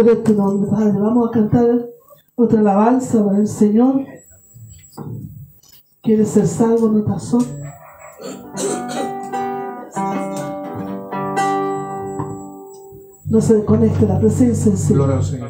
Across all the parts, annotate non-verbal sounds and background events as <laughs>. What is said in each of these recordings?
Tú tu nombre, Padre. Vamos a cantar otra alabanza para el Señor. ¿Quieres ser salvo, no tazón? No se desconecte la presencia del Señor. Gloria al Señor.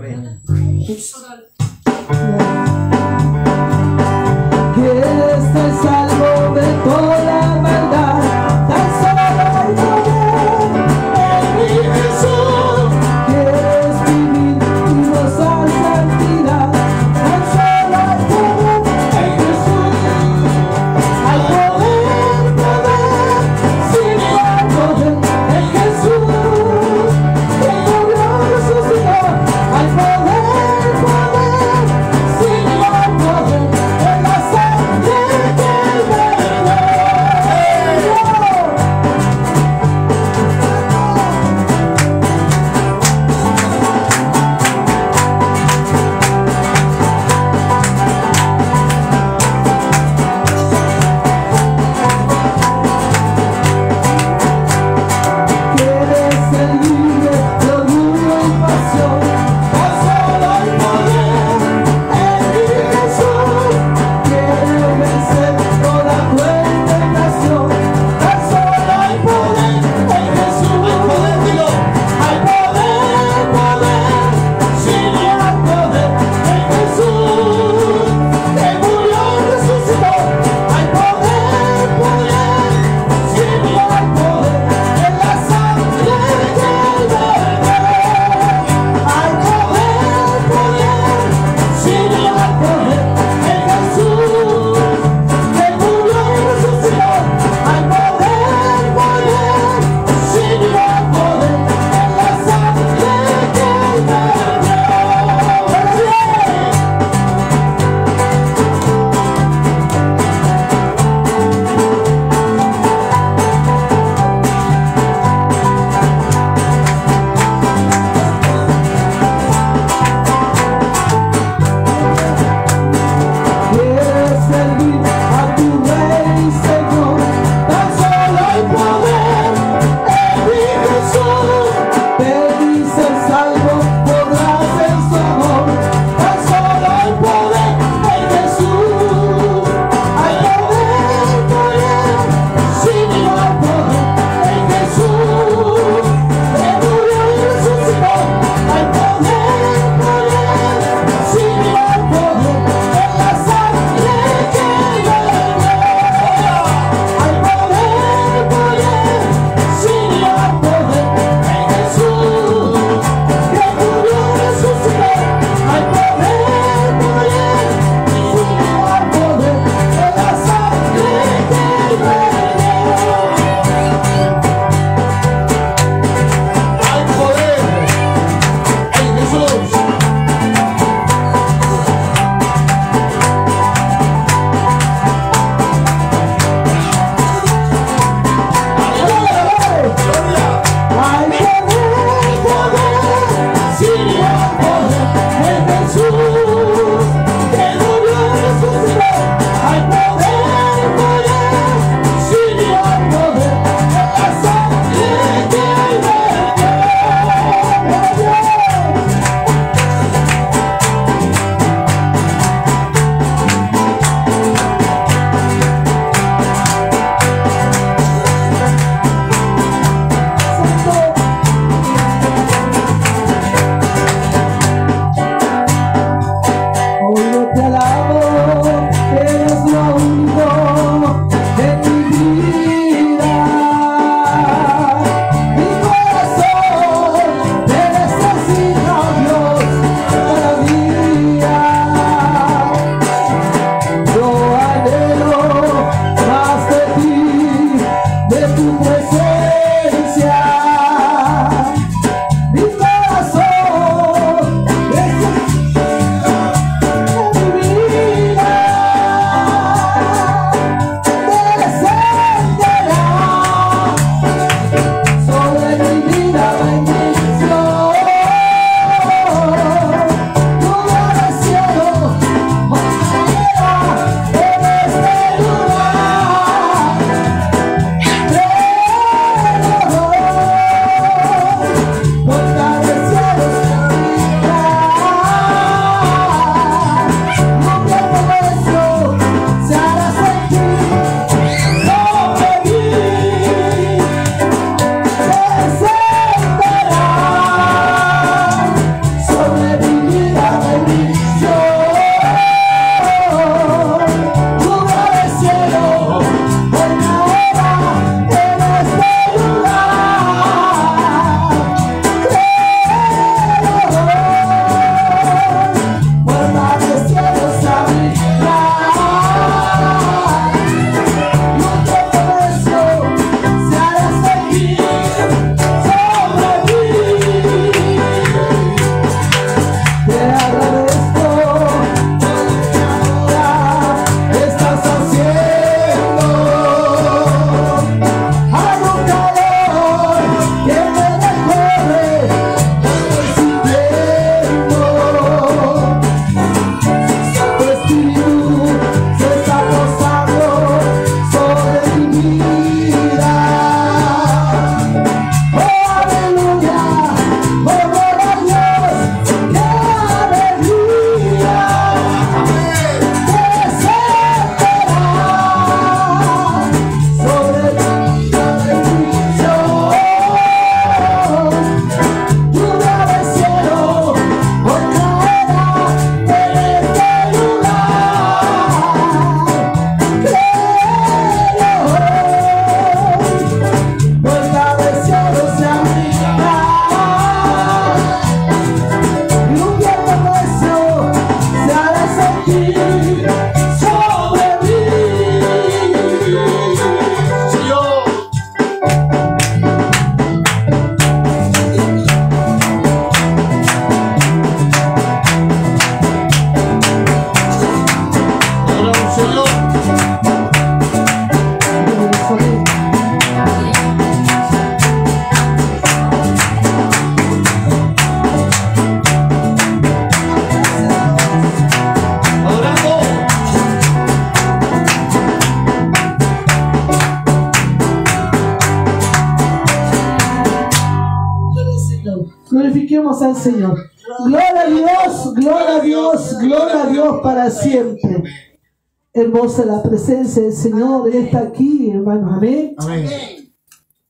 Presencia del Señor. Él está aquí, hermanos. Amén. Amén.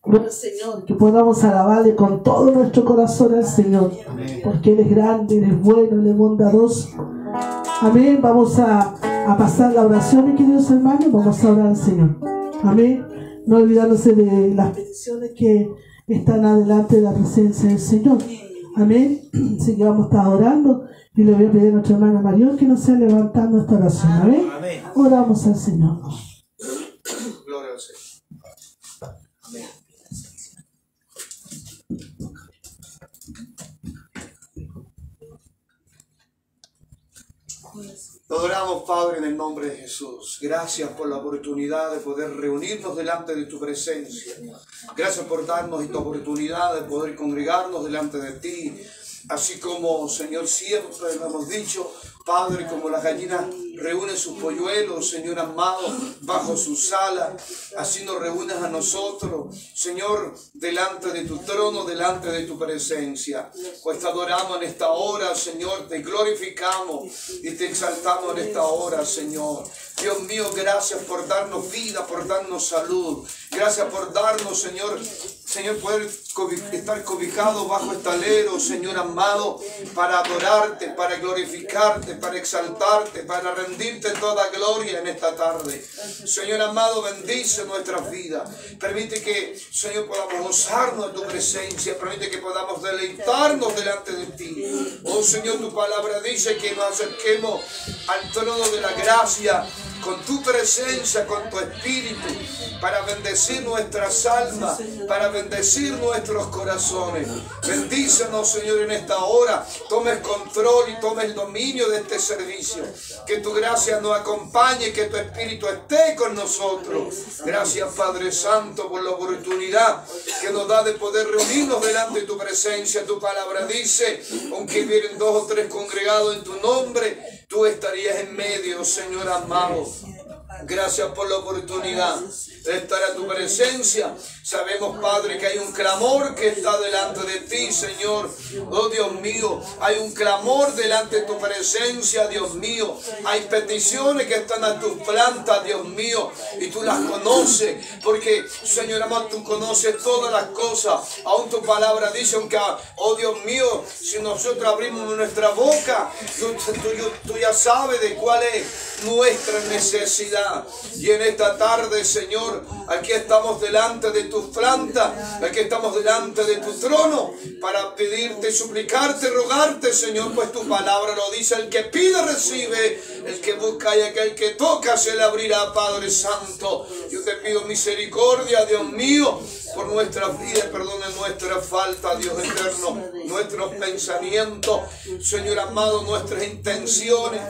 Gloria Señor, que podamos alabarle con todo nuestro corazón al Señor, porque Él es grande, Él es bueno, Él es bondadoso. Amén. Vamos a, a pasar la oración, mis queridos hermanos, vamos a orar al Señor. Amén. No olvidándose de las peticiones que están adelante de la presencia del Señor. Amén. <clears throat> Así que vamos a estar orando y le voy a pedir a nuestra hermana Marión que nos sea levantando esta oración. Amén. Amén. Oramos al Señor. Gloria al Señor. Te adoramos, Padre, en el nombre de Jesús. Gracias por la oportunidad de poder reunirnos delante de tu presencia. Gracias por darnos esta oportunidad de poder congregarnos delante de ti. Así como, Señor, siempre lo hemos dicho, Padre, como la gallina reúne sus polluelos, Señor amado, bajo su sala, así nos reúnes a nosotros, Señor, delante de tu trono, delante de tu presencia. Pues te adoramos en esta hora, Señor, te glorificamos y te exaltamos en esta hora, Señor. Dios mío, gracias por darnos vida, por darnos salud. Gracias por darnos, Señor, Señor, poder estar cobijados bajo este alero, Señor amado, para adorarte, para glorificarte, para exaltarte, para rendirte toda gloria en esta tarde. Señor amado, bendice nuestras vidas. Permite que, Señor, podamos gozarnos de tu presencia. Permite que podamos deleitarnos delante de ti. Oh Señor, tu palabra dice que nos acerquemos al trono de la gracia con tu presencia, con tu espíritu, para bendecir nuestras almas, para bendecir nuestros corazones. Bendícenos, Señor, en esta hora. Tomes control y tomes dominio de este servicio. Que tu gracia nos acompañe, que tu espíritu esté con nosotros. Gracias, Padre Santo, por la oportunidad que nos da de poder reunirnos delante de tu presencia. Tu palabra dice, aunque vienen dos o tres congregados en tu nombre, tú estarías en medio, Señor amado. Gracias por la oportunidad de estar a tu presencia. Sabemos, Padre, que hay un clamor que está delante de ti, Señor. Oh Dios mío, hay un clamor delante de tu presencia, Dios mío. Hay peticiones que están a tus plantas, Dios mío, y tú las conoces, porque, Señor amado, tú conoces todas las cosas. Aún tu palabra dice, aunque, oh Dios mío, si nosotros abrimos nuestra boca, tú ya sabes de cuál es nuestra necesidad. Y en esta tarde, Señor, aquí estamos delante de tus plantas, aquí estamos delante de tu trono para pedirte, suplicarte, rogarte, Señor, pues tu palabra lo dice, el que pide recibe, el que busca y aquel que toca se le abrirá, Padre Santo. Yo te pido misericordia, Dios mío, por nuestras vidas, perdone nuestra falta, Dios eterno, nuestros pensamientos, Señor amado, nuestras intenciones,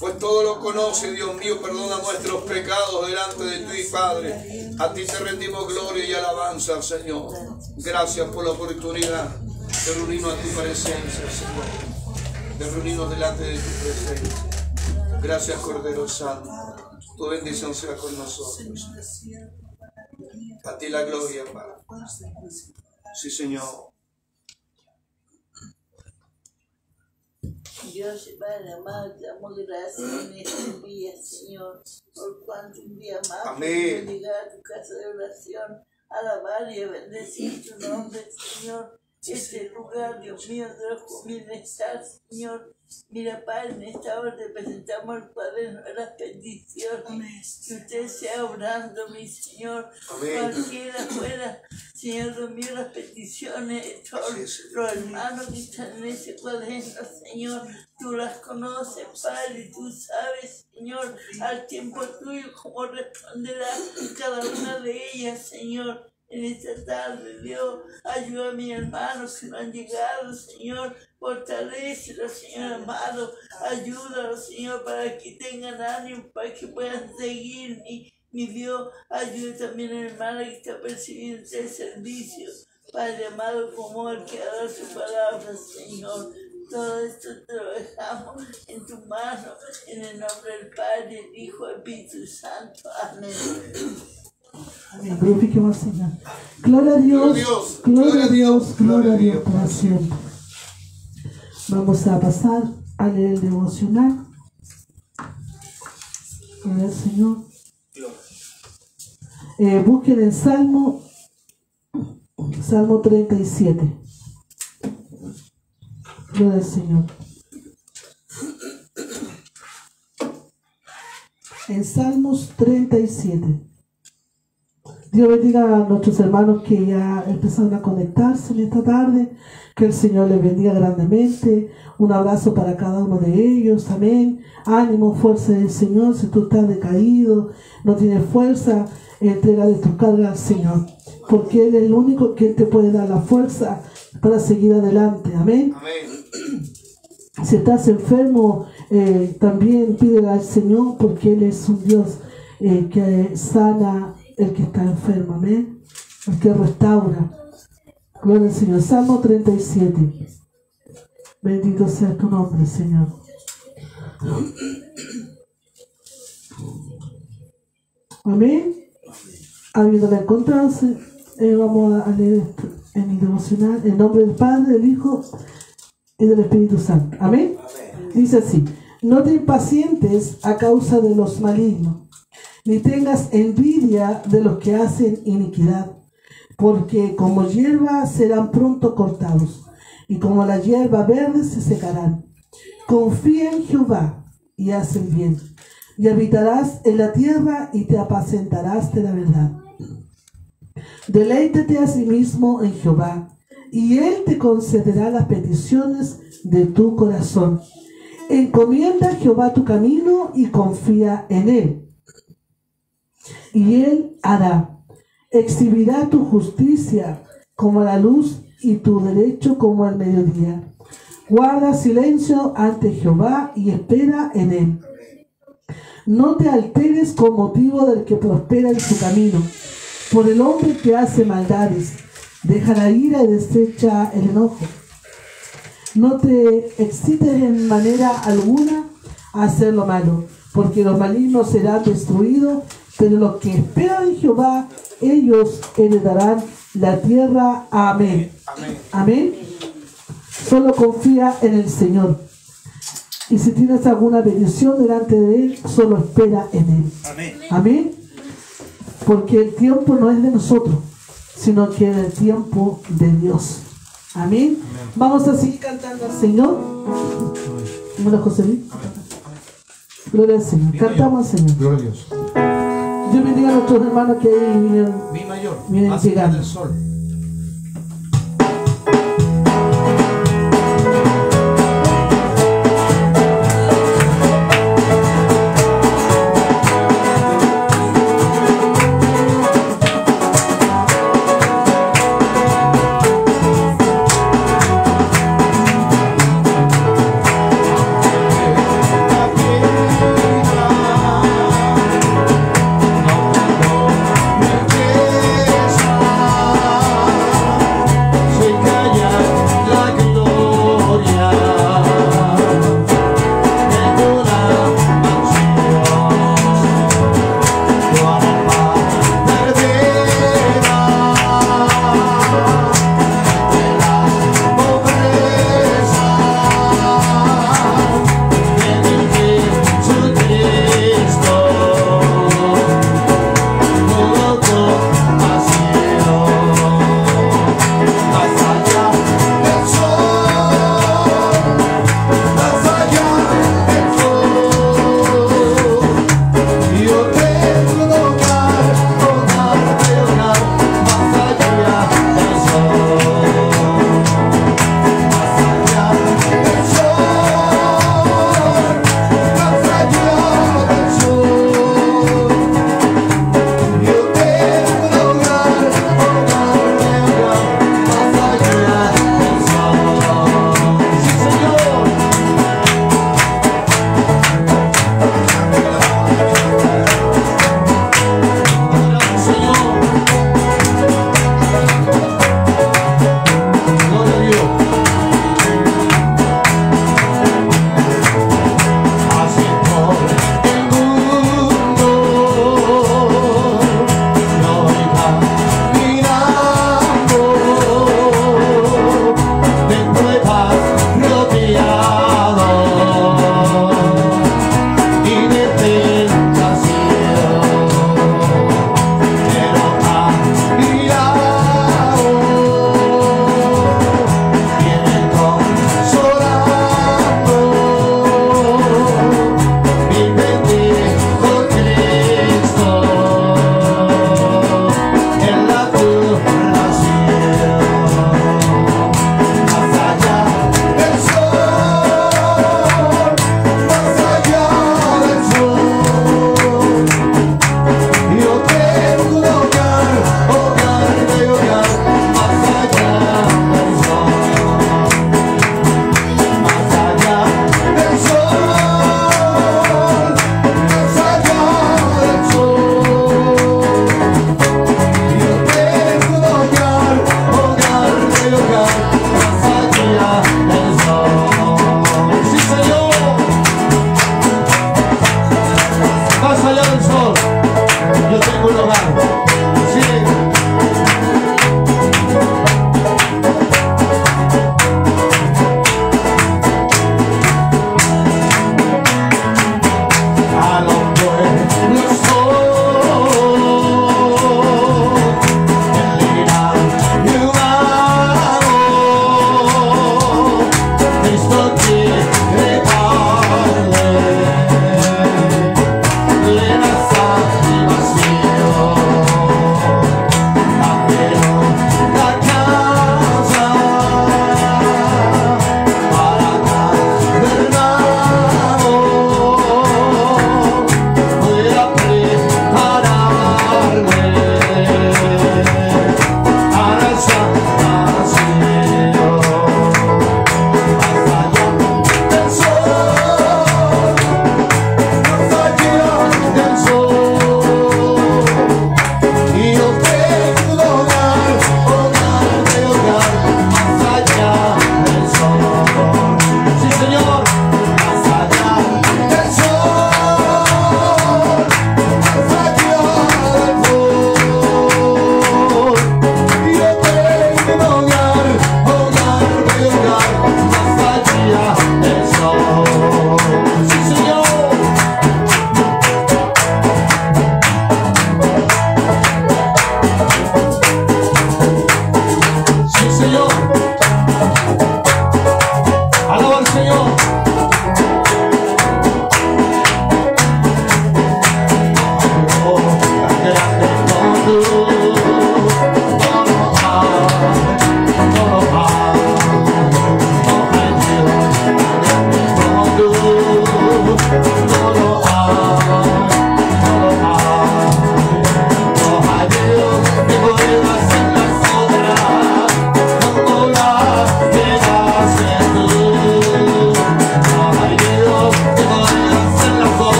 pues todo lo conoce, Dios mío, perdona nuestros pecados delante de ti, Padre. A ti te rendimos gloria y alabanza, Señor. Gracias por la oportunidad de reunirnos a tu presencia, Señor. De reunirnos delante de tu presencia. Gracias, Cordero Santo. Tu bendición sea con nosotros. A ti la gloria, Padre. Sí, Señor. Dios Padre amado, te damos gracias en este día, Señor, por cuanto un día más Amén. llegar a tu casa de oración, alabar y bendecir tu nombre, Señor. Este lugar, Dios mío, de los bienestar, Señor. Mira, Padre, en esta hora te presentamos cuaderno de las bendiciones. Que usted sea obrando, mi Señor. Amén. Cualquiera fuera, Señor, Dios mío, las peticiones de todos los hermanos que están en ese cuaderno, Señor. Tú las conoces, Padre, y tú sabes, Señor, al tiempo tuyo cómo responderá cada una de ellas, Señor. En esta tarde, Dios, ayuda a mis hermanos que no han llegado, Señor. Fortalécelos, Señor amado. Ayúdalos, Señor, para que tengan ánimo, para que puedan seguir, mi, Dios. Ayuda también a mi hermana que está percibiendo este servicio. Padre amado, como el que ha dado su palabra, Señor. Todo esto te lo dejamos en tu mano, en el nombre del Padre, del Hijo, del Espíritu Santo. Amén. Amén. Glorifiquemos al Señor. Gloria a Dios. Dios, Gloria a Dios. Gloria a Dios para siempre. Vamos a pasar a leer el devocional. Gloria al Señor. Eh, busquen el Salmo, Salmo 37. Gloria al Señor. En Salmos 37. Dios bendiga a nuestros hermanos que ya empezaron a conectarse en esta tarde. Que el Señor les bendiga grandemente. Un abrazo para cada uno de ellos. Amén. Ánimo, fuerza del Señor. Si tú estás decaído, no tienes fuerza, entrega de tus cargas al Señor. Porque Él es el único que te puede dar la fuerza para seguir adelante. Amén. Si estás enfermo, eh, también pídele al Señor porque Él es un Dios eh, que sana el que está enfermo. Amén. El que restaura. Gloria al Señor. Salmo 37. Bendito sea tu nombre, Señor. Amén. Habiéndola encontrado, eh, vamos a leer esto en el devocional en nombre del Padre, del Hijo y del Espíritu Santo. Amén. Dice así, no te impacientes a causa de los malignos, ni tengas envidia de los que hacen iniquidad, porque como hierba serán pronto cortados, y como la hierba verde se secarán. Confía en Jehová y haz el bien, y habitarás en la tierra y te apacentarás de la verdad. Deleítete a sí mismo en Jehová, y Él te concederá las peticiones de tu corazón. Encomienda a Jehová tu camino y confía en Él. Y Él hará. Exhibirá tu justicia como la luz y tu derecho como el mediodía. Guarda silencio ante Jehová y espera en Él. No te alteres con motivo del que prospera en su camino por el hombre que hace maldades. Deja la ira y desecha el enojo. No te excites en manera alguna a hacer lo malo, porque los malignos serán destruidos, pero los que esperan en Jehová, ellos heredarán la tierra. Amén. Amén. Solo confía en el Señor. Y si tienes alguna bendición delante de Él, solo espera en Él. Amén. Amén. Porque el tiempo no es de nosotros, sino que es el tiempo de Dios. Amén. Vamos a seguir cantando al Señor. Hola, José Luis. Gloria al Señor. Cantamos al Señor. Gloria a Dios. Dios bendiga a nuestros hermanos que ahí vinieron. Mi mayor. Llegando. del sol.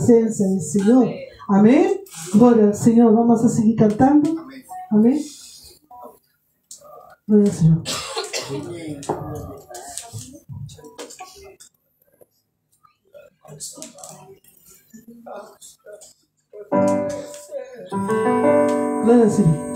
presencia del Señor. Amén. Gloria al Señor. Vamos a seguir cantando. Amén. Gloria al Señor. Gloria al Señor.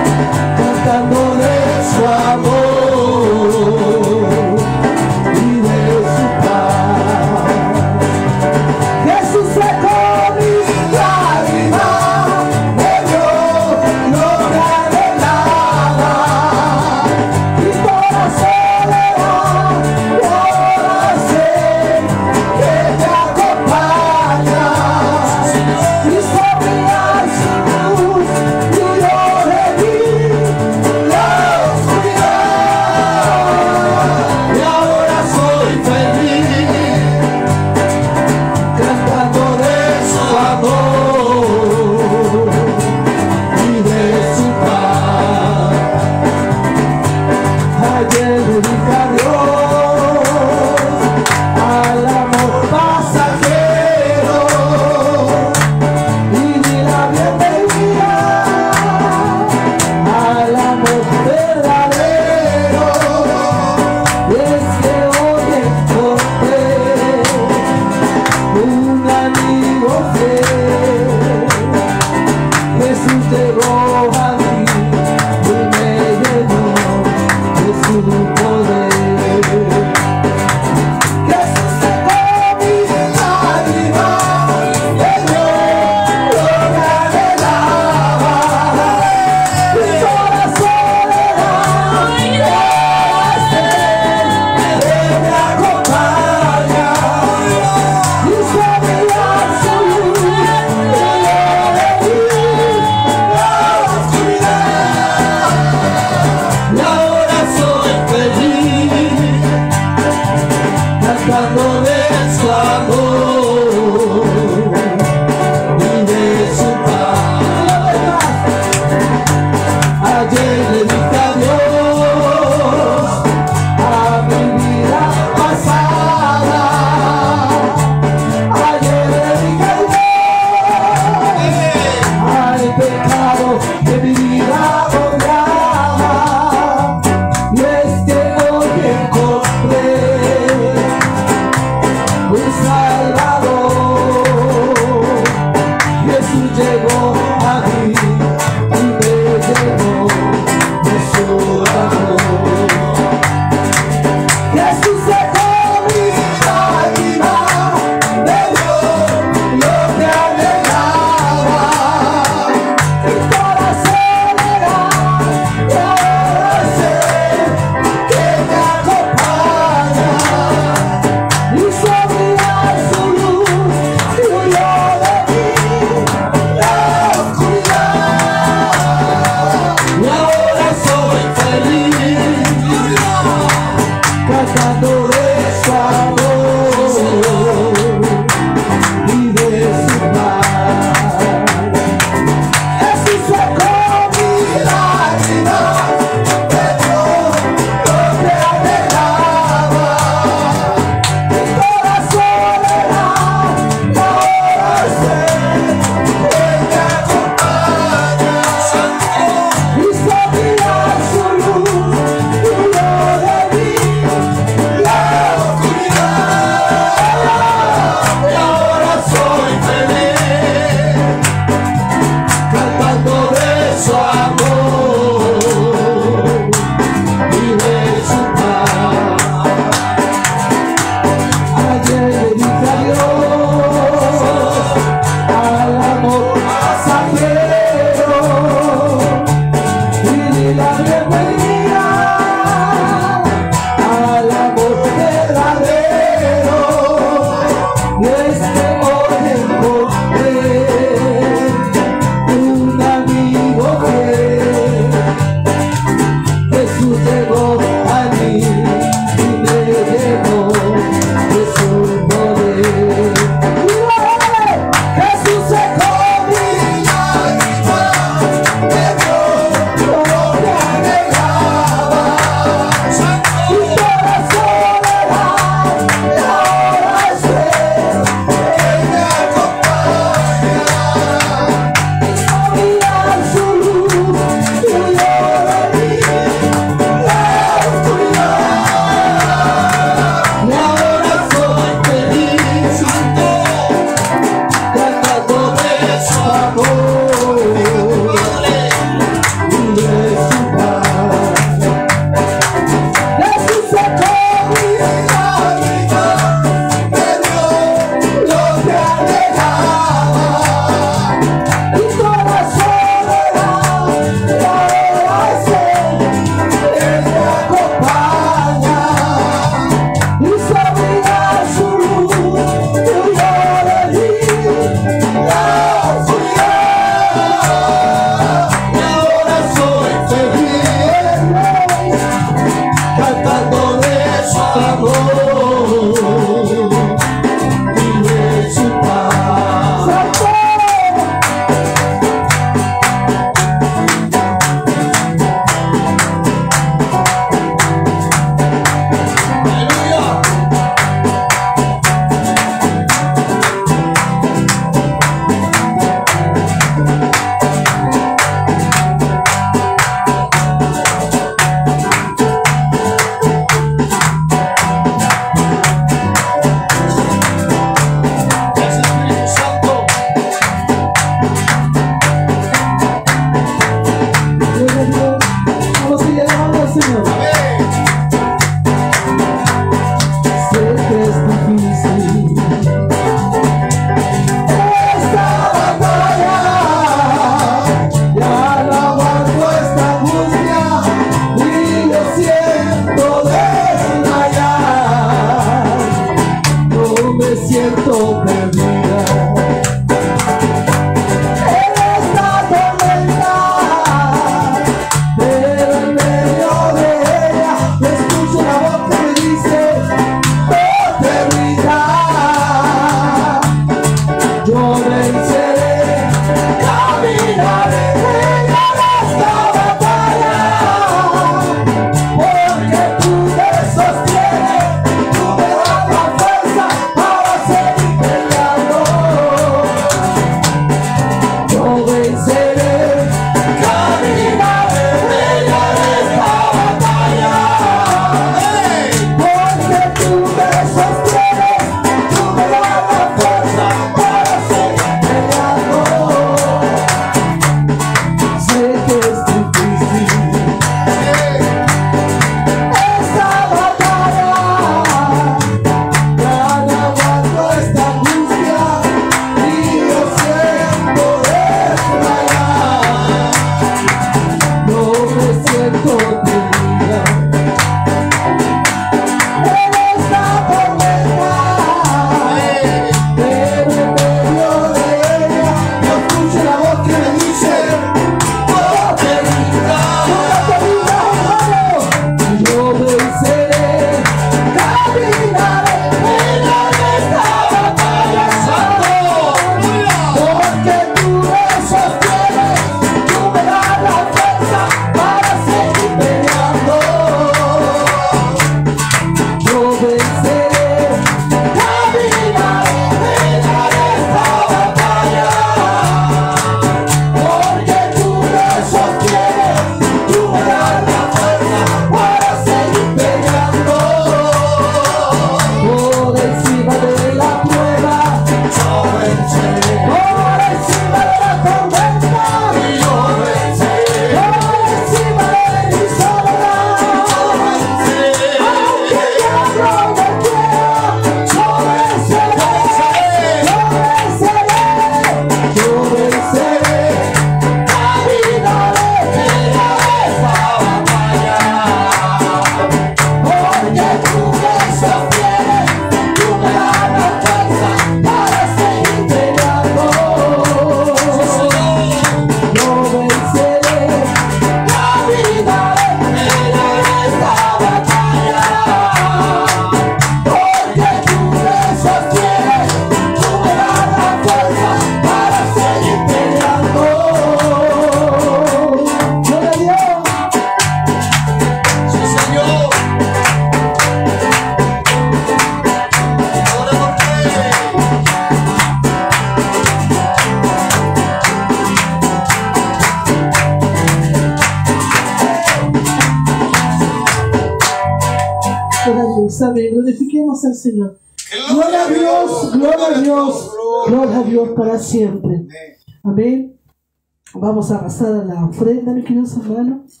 Vamos a pasar a la ofrenda, mis queridos hermanos.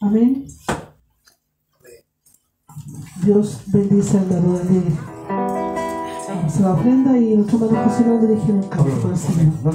Amén. Dios bendice al dador alegre. La ofrenda y un campo para el Señor. No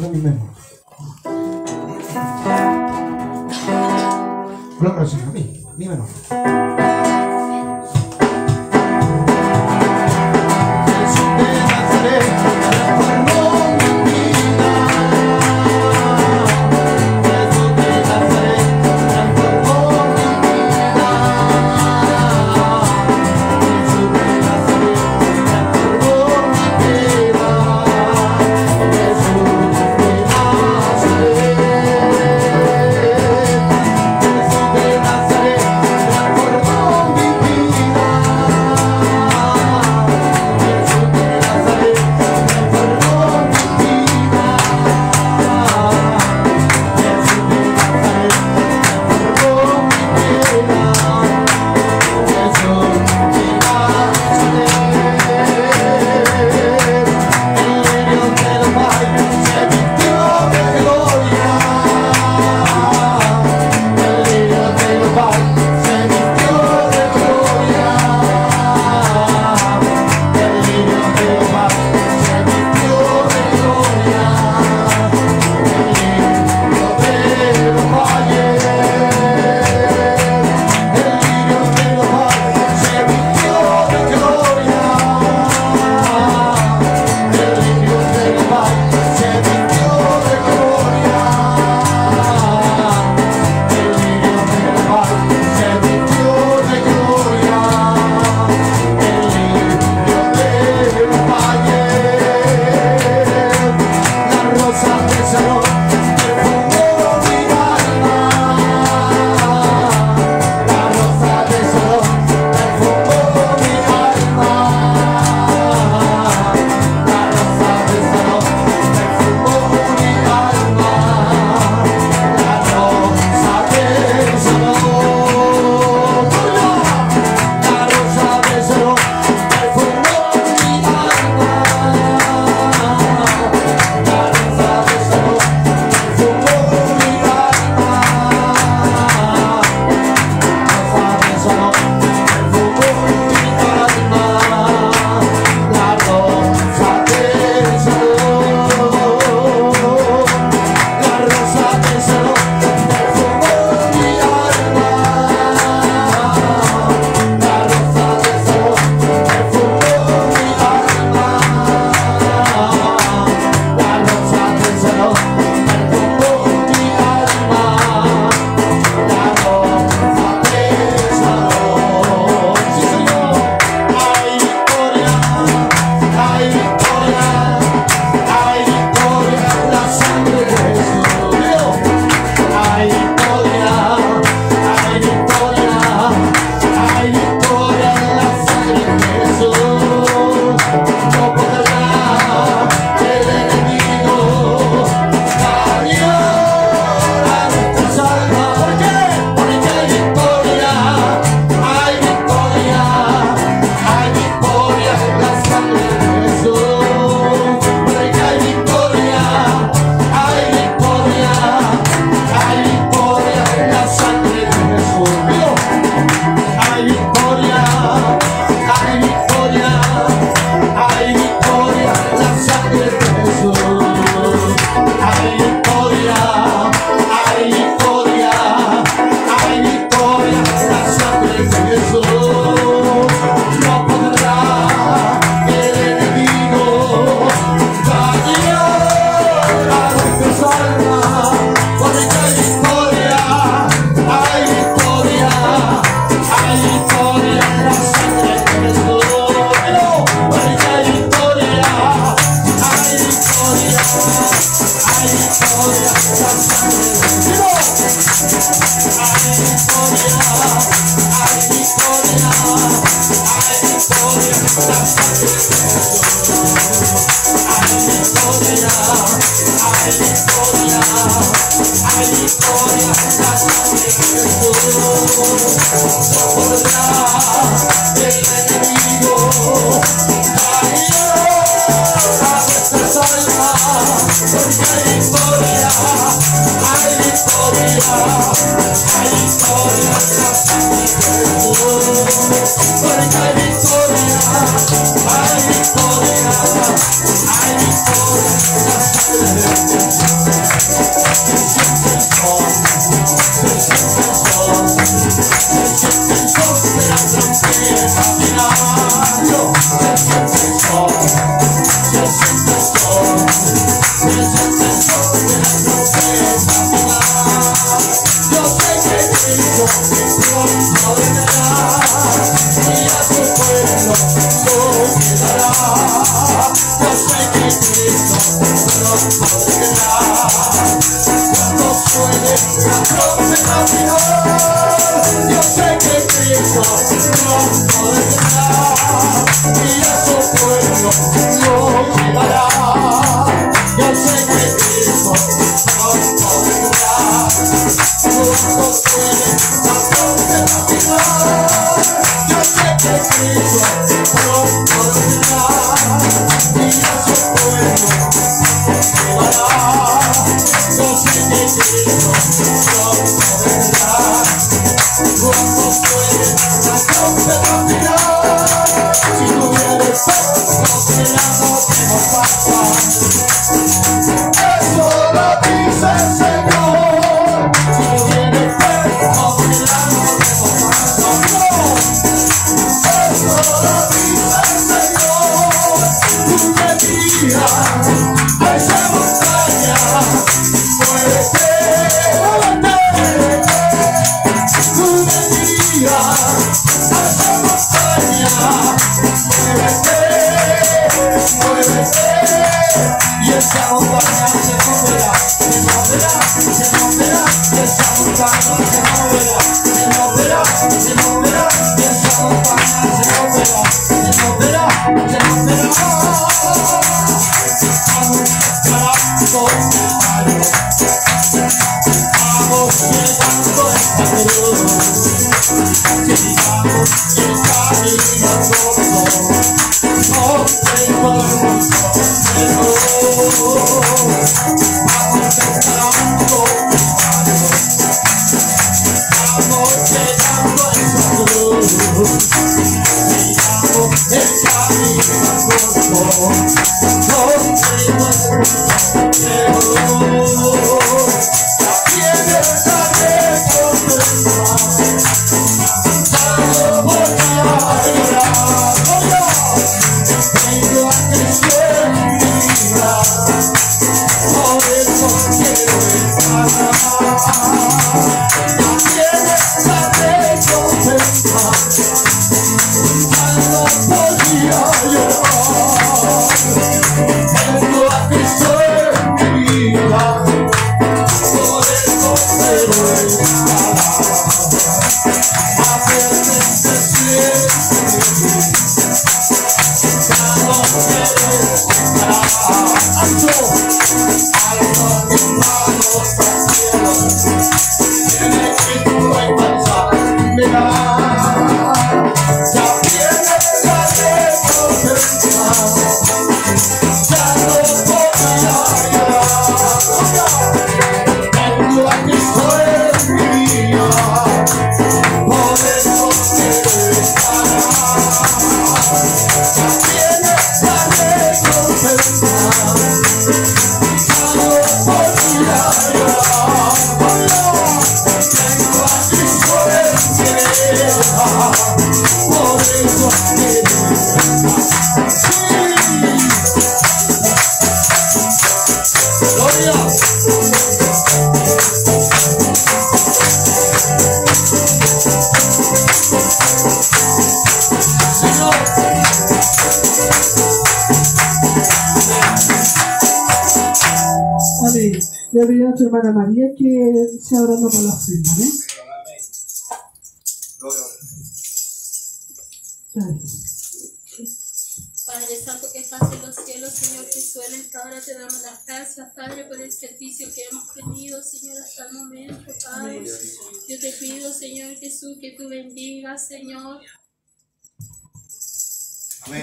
Señor.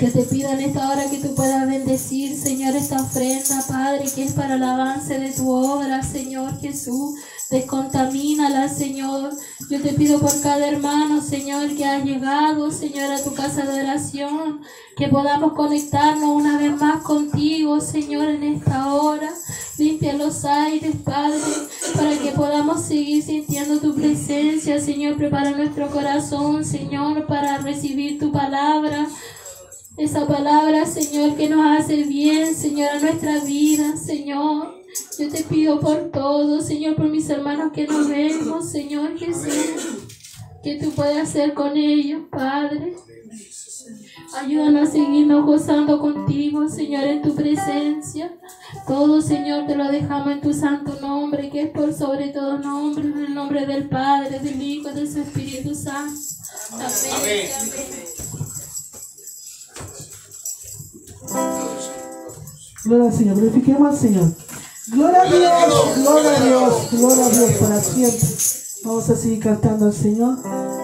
Yo te pido en esta hora que tú puedas bendecir, Señor, esta ofrenda, Padre, que es para el avance de tu obra, Señor Jesús. Descontamínala, Señor. Yo te pido por cada hermano, Señor, que ha llegado, Señor, a tu casa de oración, que podamos conectarnos una vez más contigo, Señor, en esta hora. Limpia los aires, Padre, para que podamos seguir sintiendo tu presencia, Señor. Prepara nuestro corazón, Señor, para recibir tu palabra. Esa palabra, Señor, que nos hace bien, Señor, a nuestra vida, Señor. Yo te pido por todo, Señor, por mis hermanos que nos vemos, Señor Jesús. Que tú puedas hacer con ellos, Padre. Ayúdanos a seguirnos gozando contigo, Señor, en tu presencia. Todo, Señor, te lo dejamos en tu santo nombre, que es por sobre todo nombre, en el nombre del Padre, del Hijo y del Espíritu Santo. Amén. Amén. Gloria al Señor. Glorifiquemos al Señor. Gloria a Dios, gloria a Dios, gloria a Dios para siempre. Vamos a seguir cantando al Señor.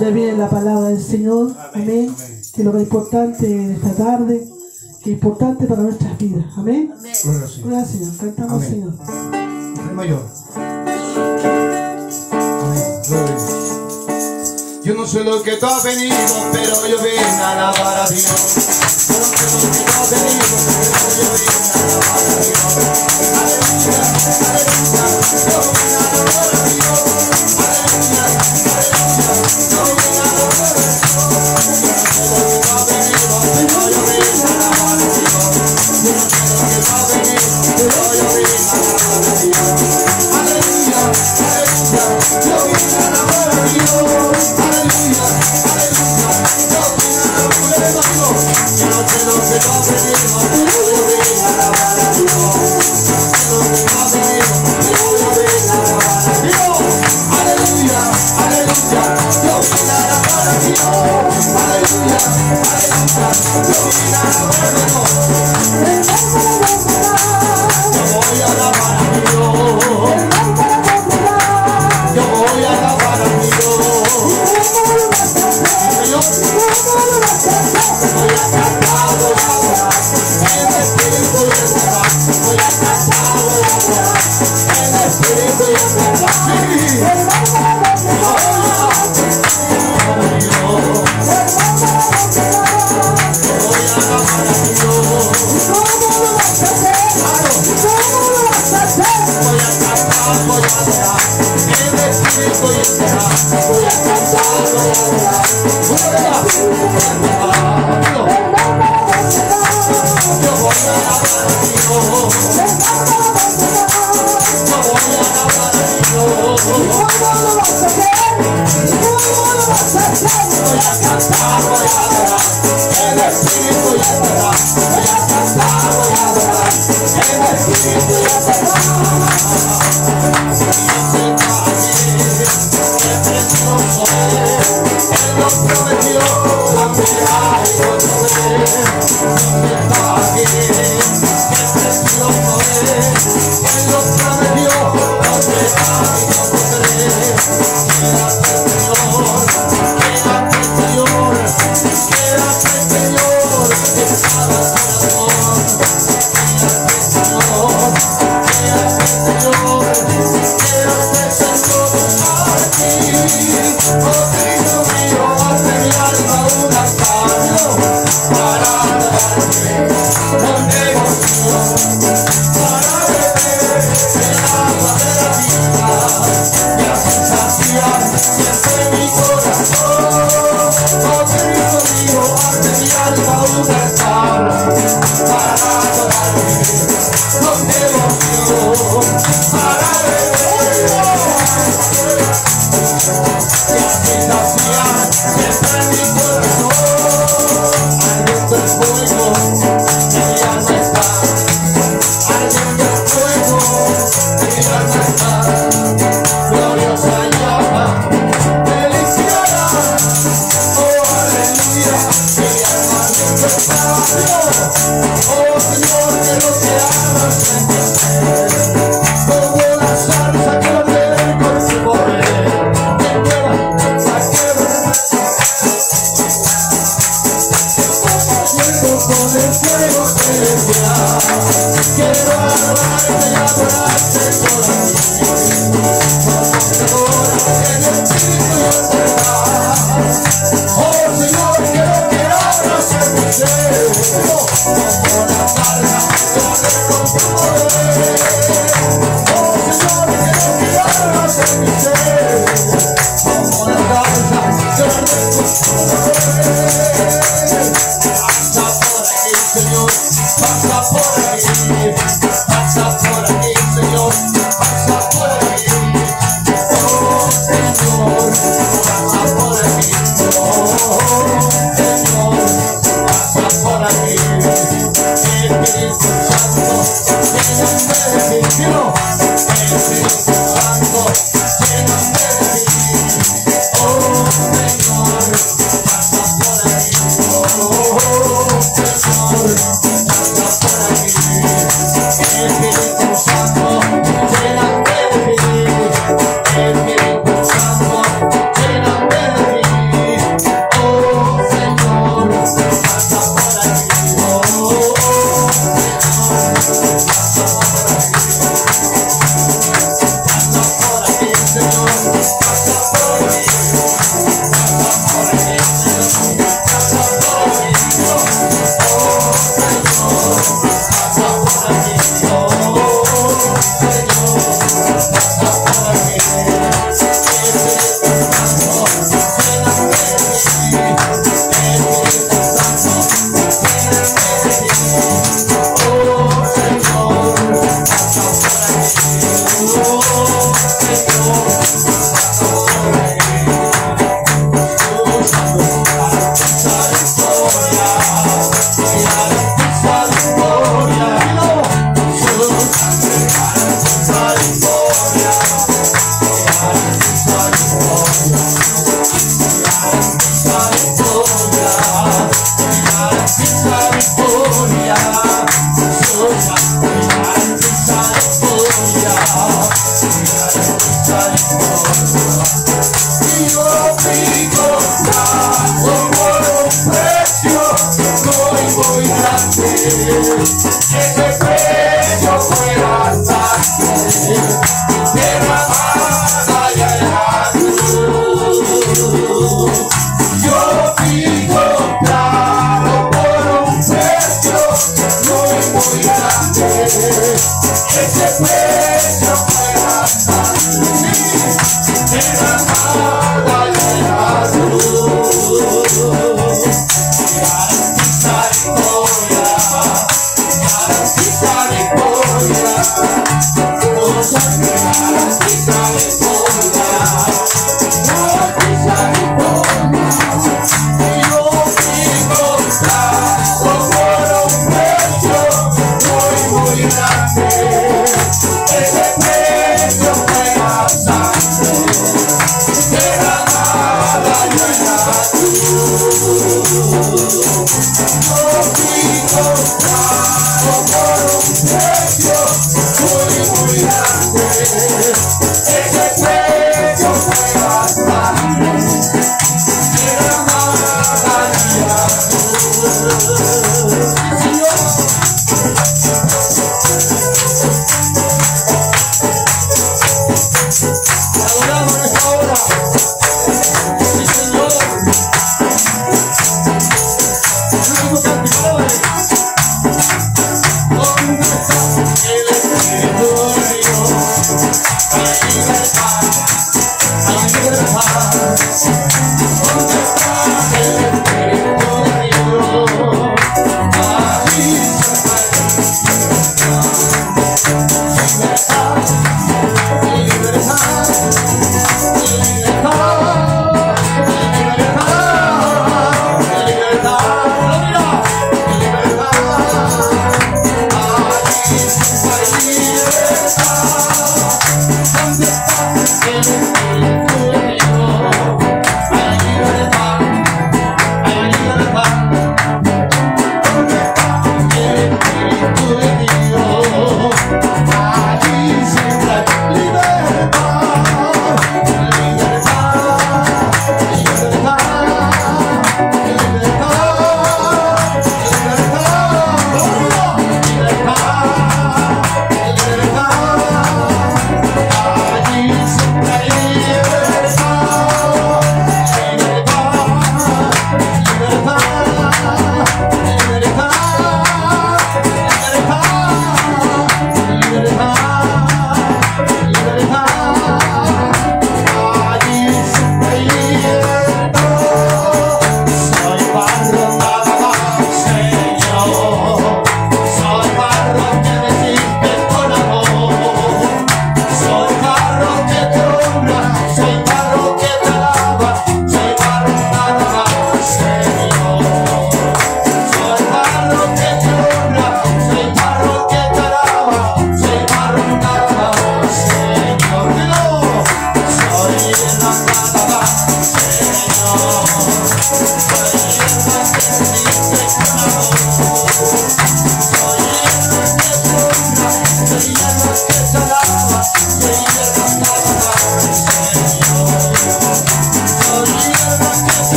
Ya viene la palabra del Señor. Amén. Que lo más importante de esta tarde, que es importante para nuestras vidas. Amén. Gloria al Señor. Cantamos al Amén. Señor. Mayor. Yo no sé lo que tú has venido, pero yo vine a alabar a Dios. Yo no sé lo que tú has venido, pero yo vine a alabar a Dios.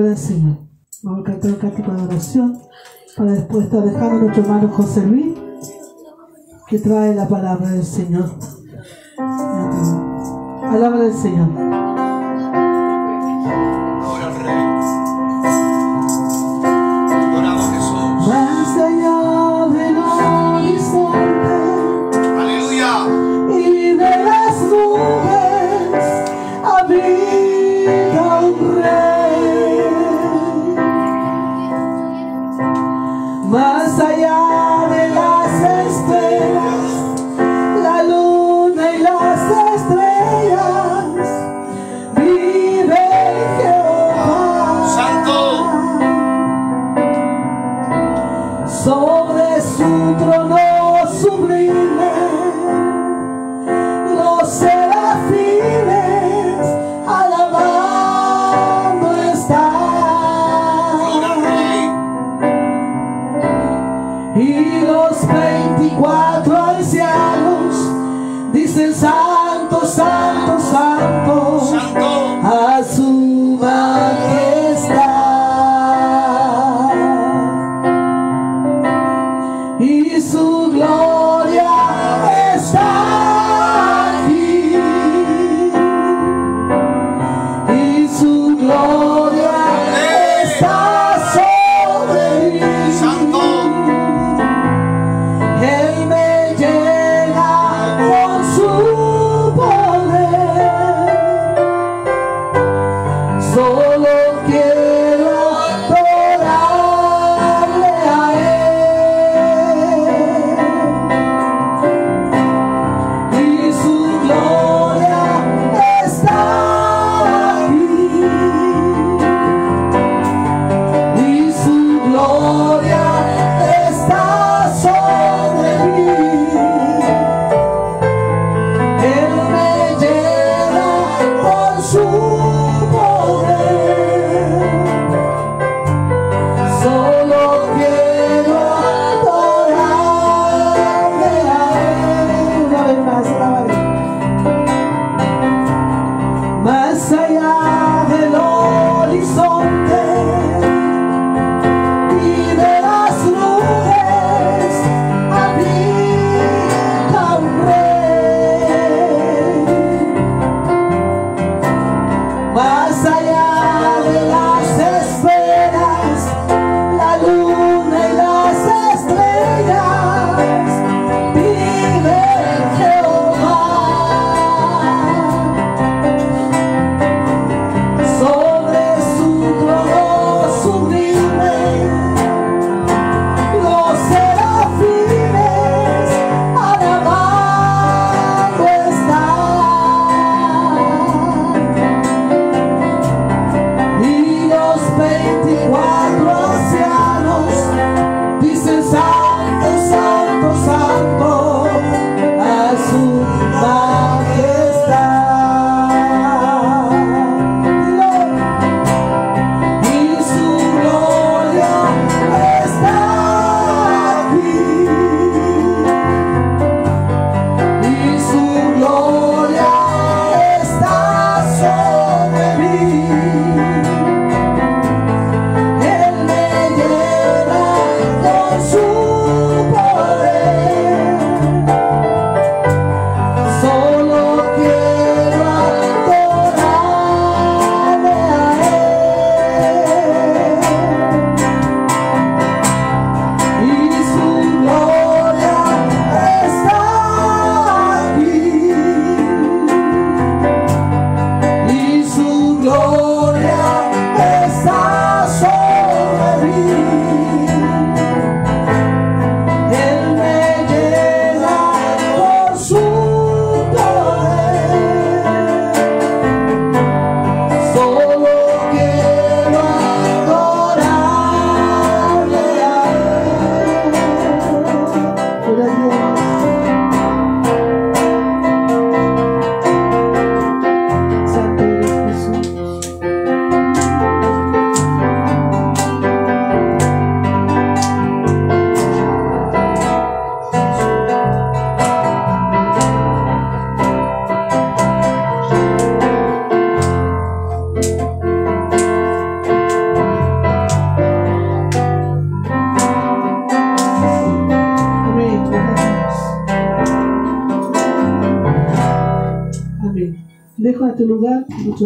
Gloria al Señor. Vamos a cantar un cántico de oración para después de dejar a nuestro hermano José Luis que trae la palabra del Señor. Palabra del Señor.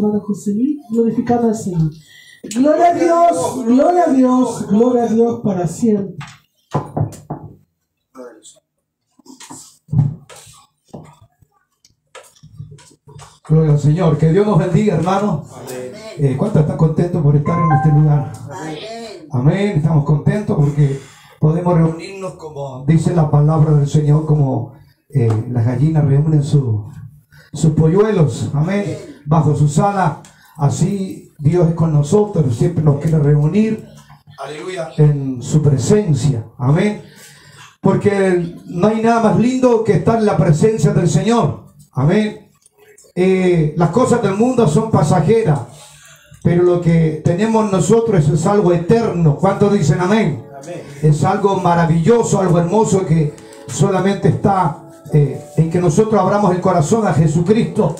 A conseguir, glorificando al Señor. Gloria a Dios, gloria a Dios, gloria a Dios para siempre. Gloria al Señor. Que Dios nos bendiga, hermanos. Eh, ¿Cuántos están contentos por estar en este lugar? Amén. Estamos contentos porque podemos reunirnos como dice la palabra del Señor, como eh, las gallinas reúnen su- sus polluelos. Amén. Bajo su sala. Así Dios es con nosotros. Siempre nos quiere reunir. Aleluya. En su presencia. Amén. Porque no hay nada más lindo que estar en la presencia del Señor. Amén. Eh, las cosas del mundo son pasajeras, pero lo que tenemos nosotros es algo eterno. ¿Cuántos dicen amén? Es algo maravilloso, algo hermoso que solamente está eh, en que nosotros abramos el corazón a Jesucristo.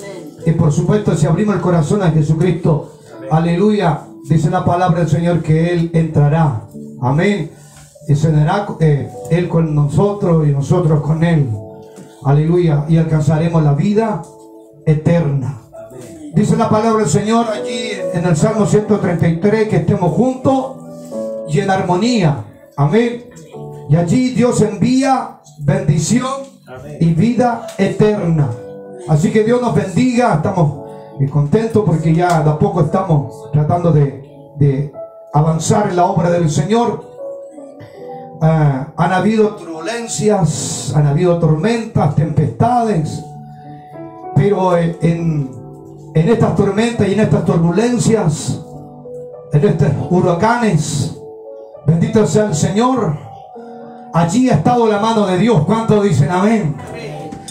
Y por supuesto, si abrimos el corazón a Jesucristo, aleluya, dice la palabra del Señor que Él entrará. Amén. Y cenará eh, Él con nosotros y nosotros con Él. Aleluya. Y alcanzaremos la vida eterna. Dice la palabra del Señor allí en el Salmo 133 que estemos juntos y en armonía. Amén. Y allí Dios envía bendición y vida eterna. Así que Dios nos bendiga. Estamos eh, contentos porque ya de a poco estamos tratando de, de avanzar en la obra del Señor. Ah, han habido turbulencias, han habido tormentas, tempestades, pero eh, en, en estas tormentas y en estas turbulencias, en estos huracanes, bendito sea el Señor, allí ha estado la mano de Dios. ¿Cuántos dicen amén?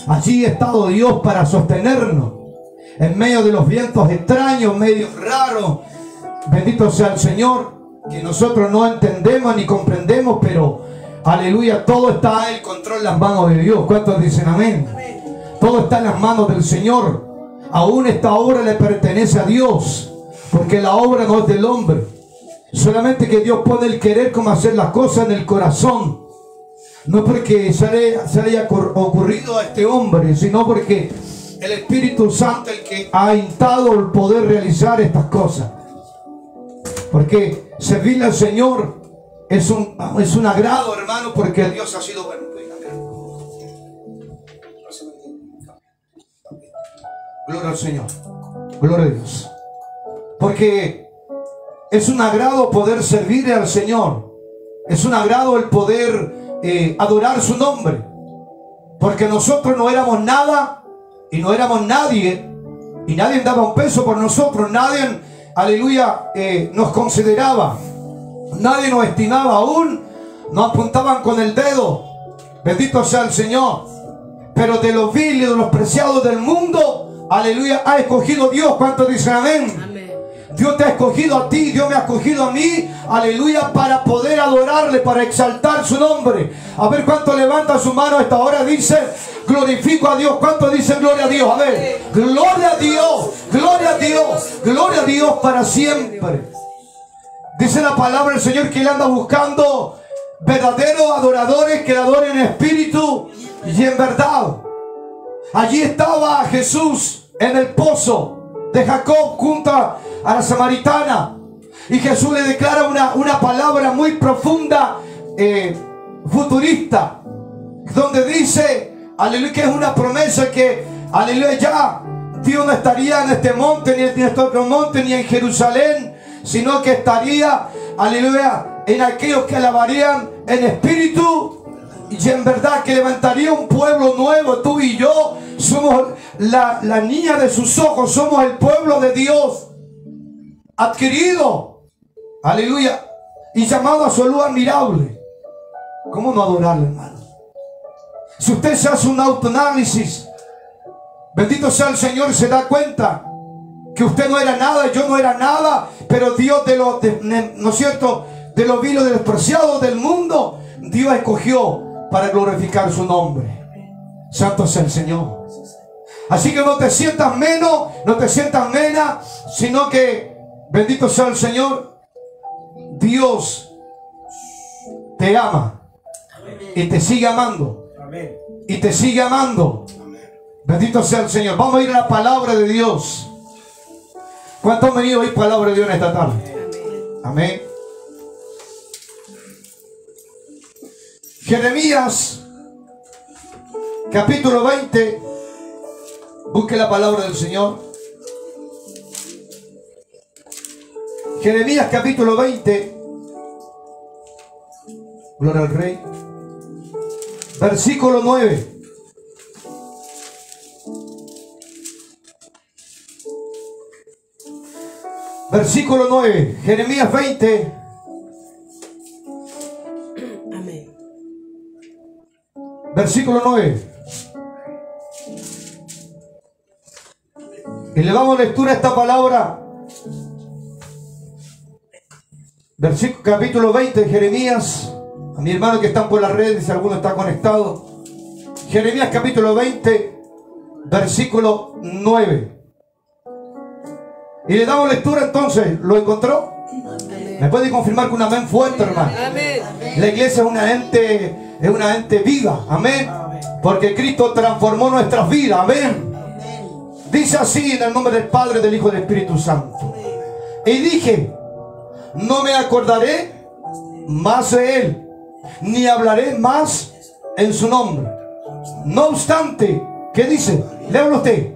Allí ha estado Dios para sostenernos en medio de los vientos extraños, medio raros. Bendito sea el Señor, que nosotros no entendemos ni comprendemos, pero aleluya, todo está en el control de las manos de Dios. ¿Cuántos dicen amén? Todo está en las manos del Señor. Aún esta obra le pertenece a Dios, porque la obra no es del hombre. Solamente que Dios pone el querer como hacer las cosas en el corazón. No porque se le, se le haya ocur- ocurrido a este hombre, sino porque el Espíritu Santo el que ha intado el poder realizar estas cosas. Porque servirle al Señor es un, es un agrado, hermano, porque Dios ha sido bueno. Gloria al Señor. Gloria a Dios. Porque es un agrado poder servirle al Señor. Es un agrado el poder eh, adorar su nombre. Porque nosotros no éramos nada y no éramos nadie. Y nadie daba un peso por nosotros. Nadie, aleluya, eh, nos consideraba. Nadie nos estimaba aún. Nos apuntaban con el dedo. Bendito sea el Señor. Pero de los vil y de los preciados del mundo, aleluya, ha escogido Dios. ¿Cuántos dicen amén? Dios te ha escogido a ti, Dios me ha escogido a mí, aleluya, para poder adorarle, para exaltar su nombre. A ver cuánto levanta su mano a esta hora, dice, glorifico a Dios. ¿Cuánto dicen gloria a Dios? A ver, gloria a Dios, gloria a Dios, gloria a Dios para siempre. Dice la palabra del Señor que Él anda buscando verdaderos adoradores que adoren en espíritu y en verdad. Allí estaba Jesús en el pozo de Jacob junto a la samaritana. Y Jesús le declara una, una palabra muy profunda, eh, futurista, donde dice, aleluya, que es una promesa que, aleluya, ya Dios no estaría en este monte, ni en este otro monte, ni en Jerusalén, sino que estaría, aleluya, en aquellos que alabarían en espíritu y en verdad que levantaría un pueblo nuevo. Tú y yo somos la, la niña de sus ojos, somos el pueblo de Dios adquirido, aleluya, y llamado a su luz admirable. ¿Cómo no adorarle, hermano? Si usted se hace un autoanálisis, bendito sea el Señor, se da cuenta que usted no era nada, yo no era nada, pero Dios de los, ¿no es cierto? De los vilos despreciados del mundo, Dios escogió para glorificar su nombre. Santo sea el Señor. Así que no te sientas menos, no te sientas mena, sino que, bendito sea el Señor, Dios te ama y te sigue amando y te sigue amando Bendito sea el Señor. Vamos a ir a la palabra de Dios. ¿Cuántos han venido a oír palabra de Dios en esta tarde? Amén. Jeremías, capítulo 20. Busque la palabra del Señor. Jeremías, capítulo 20. Gloria al Rey. Versículo 9. Versículo 9, Jeremías 20. Amén. Versículo 9. Y le damos lectura a esta palabra. Versículo, capítulo 20 de Jeremías. A mi hermano que están por las redes, si alguno está conectado. Jeremías capítulo 20, versículo 9. Y le damos lectura entonces. ¿Lo encontró? ¿Me puede confirmar que un amén fuerte, hermano? La iglesia es una ente, es una ente viva, amén. Porque Cristo transformó nuestras vidas, amén. Dice así en el nombre del Padre, del Hijo y del Espíritu Santo. Y dije, no me acordaré más de él, ni hablaré más en su nombre. No obstante, ¿qué dice? Léalo usted.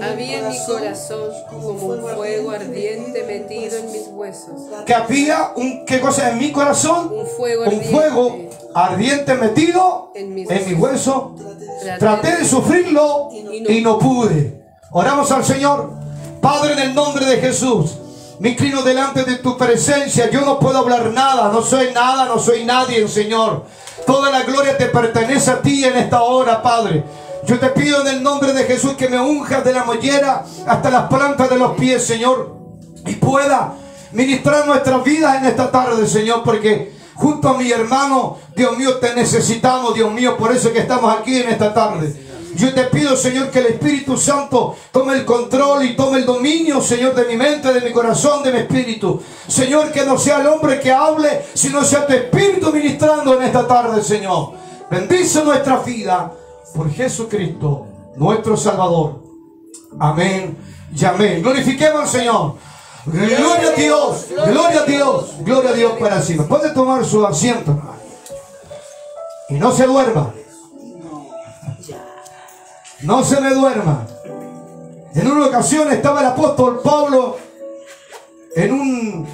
Había en mi corazón como un fuego ardiente metido en mis huesos. Que había un, ¿qué cosa en mi corazón? Un fuego Un ardiente. fuego ardiente metido En mis en mi hueso. Traté Traté de sufrirlo y no pude. Oramos al Señor. Padre, en el nombre de Jesús, me inclino delante de tu presencia. Yo no puedo hablar nada, no soy nada, no soy nadie, Señor. Toda la gloria te pertenece a ti en esta hora, Padre. Yo te pido en el nombre de Jesús que me unjas de la mollera hasta las plantas de los pies, Señor. Y pueda ministrar nuestras vidas en esta tarde, Señor, porque junto a mi hermano, Dios mío, te necesitamos, Dios mío, por eso es que estamos aquí en esta tarde. Yo te pido, Señor, que el Espíritu Santo tome el control y tome el dominio, Señor, de mi mente, de mi corazón, de mi espíritu. Señor, que no sea el hombre que hable, sino sea tu Espíritu ministrando en esta tarde, Señor. Bendice nuestra vida por Jesucristo, nuestro Salvador. Amén y amén. Glorifiquemos al Señor. Gloria a Dios, gloria a Dios, gloria a Dios para siempre. Puede tomar su asiento. Y no se duerma. No se me duerma. En una ocasión estaba el apóstol Pablo en un,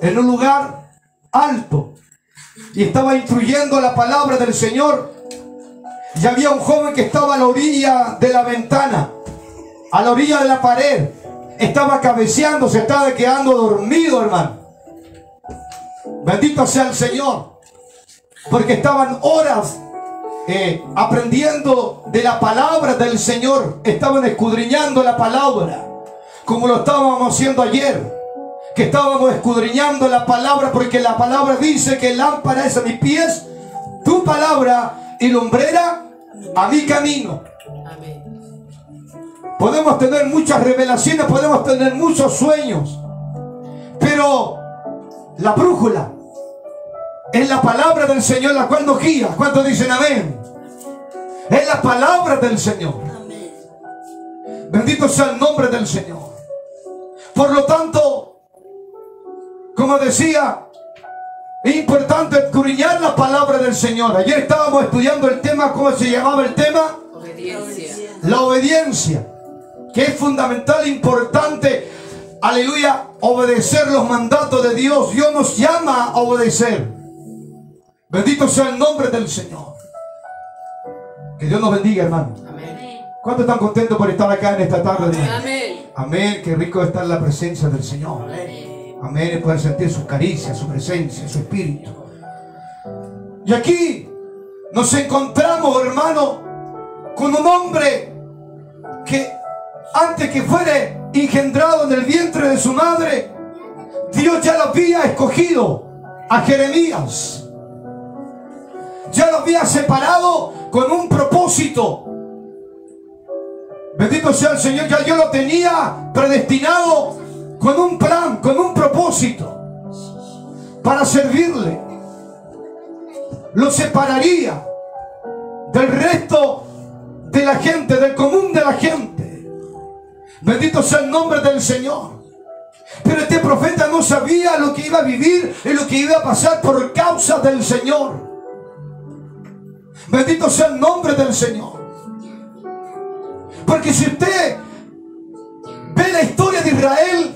en un lugar alto y estaba instruyendo la palabra del Señor. Y había un joven que estaba a la orilla de la ventana, a la orilla de la pared. Estaba cabeceando, se estaba quedando dormido, hermano. Bendito sea el Señor. Porque estaban horas eh, aprendiendo de la palabra del Señor. Estaban escudriñando la palabra. Como lo estábamos haciendo ayer. Que estábamos escudriñando la palabra porque la palabra dice que lámpara es a mis pies. Tu palabra y lumbrera a mi camino. Amén. Podemos tener muchas revelaciones, podemos tener muchos sueños. Pero la brújula es la palabra del Señor la cual nos guía. ¿Cuántos dicen amén? Es la palabra del Señor. Bendito sea el nombre del Señor. Por lo tanto, como decía, es importante escudriñar la palabra del Señor. Ayer estábamos estudiando el tema, ¿cómo se llamaba el tema? Obediencia. La obediencia, que es fundamental, importante, aleluya, obedecer los mandatos de Dios. Dios nos llama a obedecer. Bendito sea el nombre del Señor. Que Dios nos bendiga, hermano. Amén. ¿Cuántos están contentos por estar acá en esta tarde? Amén. Amén, qué rico estar en la presencia del Señor. Amén, y poder sentir sus caricias, su presencia, su espíritu. Y aquí nos encontramos, hermano, con un hombre que antes que fuera engendrado en el vientre de su madre, Dios ya lo había escogido a Jeremías. Ya lo había separado con un propósito. Bendito sea el Señor, ya yo lo tenía predestinado con un plan, con un propósito para servirle. Lo separaría del resto de la gente, del común de la gente. Bendito sea el nombre del Señor. Pero este profeta no sabía lo que iba a vivir y lo que iba a pasar por causa del Señor. Bendito sea el nombre del Señor. Porque si usted ve la historia de Israel,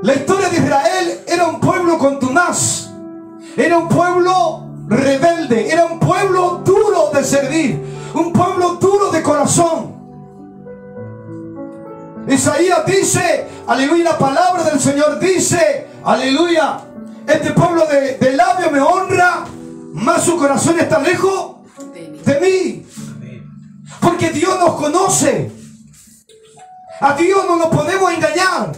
la historia de Israel era un pueblo contumaz, era un pueblo rebelde, era un pueblo duro de servir, un pueblo duro de corazón. Isaías dice, aleluya, la palabra del Señor dice, aleluya, este pueblo de, de labio me honra, más su corazón está lejos de mí. Porque Dios nos conoce. A Dios no nos podemos engañar.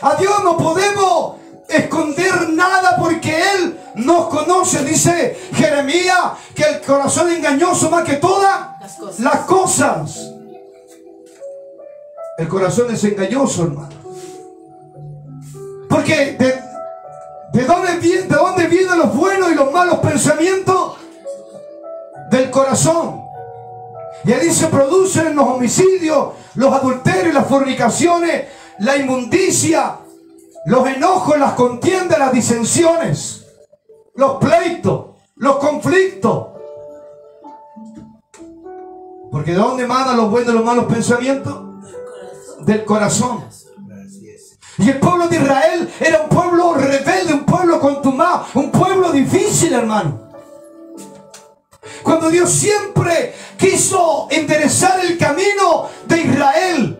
A Dios no podemos esconder nada porque Él nos conoce. Dice Jeremías que el corazón es engañoso más que todas Las cosas. las cosas. El corazón es engañoso, hermano. Porque de, de, dónde, viene, de dónde vienen los buenos y los malos pensamientos? Del corazón. Y allí se producen los homicidios, los adulterios, las fornicaciones, la inmundicia, los enojos, las contiendas, las disensiones, los pleitos, los conflictos. Porque ¿de dónde mandan los buenos y los malos pensamientos? Del corazón. Y el pueblo de Israel era un pueblo rebelde, un pueblo contumado, un pueblo difícil, hermano. Cuando Dios siempre quiso enderezar el camino de Israel,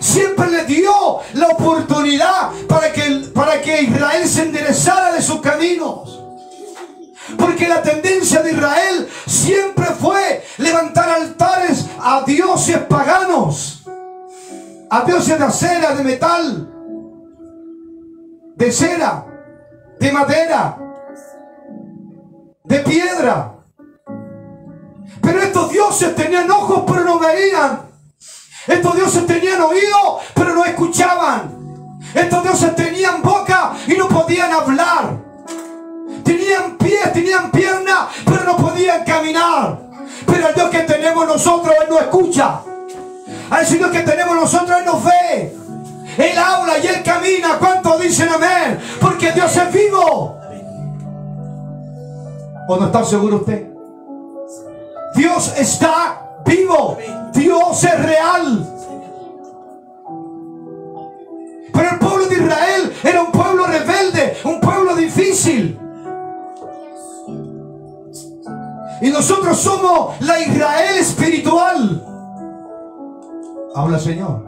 siempre le dio la oportunidad para que, para que Israel se enderezara de sus caminos. Porque la tendencia de Israel siempre fue levantar altares a dioses paganos, a dioses de acera, de metal, de cera, de madera, de piedra. Pero estos dioses tenían ojos pero no veían. Estos dioses tenían oídos pero no escuchaban. Estos dioses tenían boca y no podían hablar. Tenían pies, tenían piernas, pero no podían caminar. Pero el Dios que tenemos nosotros, Él no escucha. Al Señor que tenemos nosotros, Él nos ve. Él habla y Él camina. ¿Cuántos dicen amén? Porque Dios es vivo. ¿O no está seguro usted? Dios está vivo. Dios es real. Pero el pueblo de Israel era un pueblo rebelde, un pueblo difícil. Y nosotros somos la Israel espiritual. Habla Señor.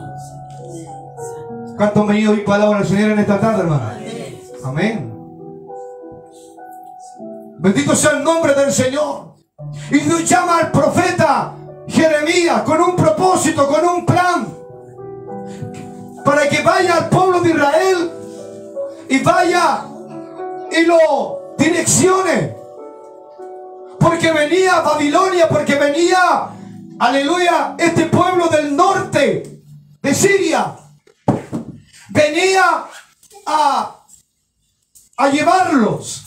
¿Cuánto me he oído palabra del Señor en esta tarde, hermano? Amén. Bendito sea el nombre del Señor. Y Dios llama al profeta Jeremías con un propósito, con un plan. Para que vaya al pueblo de Israel y vaya y lo direccione. Porque venía Babilonia, porque venía, aleluya, este pueblo del norte de Siria. Venía a, a llevarlos.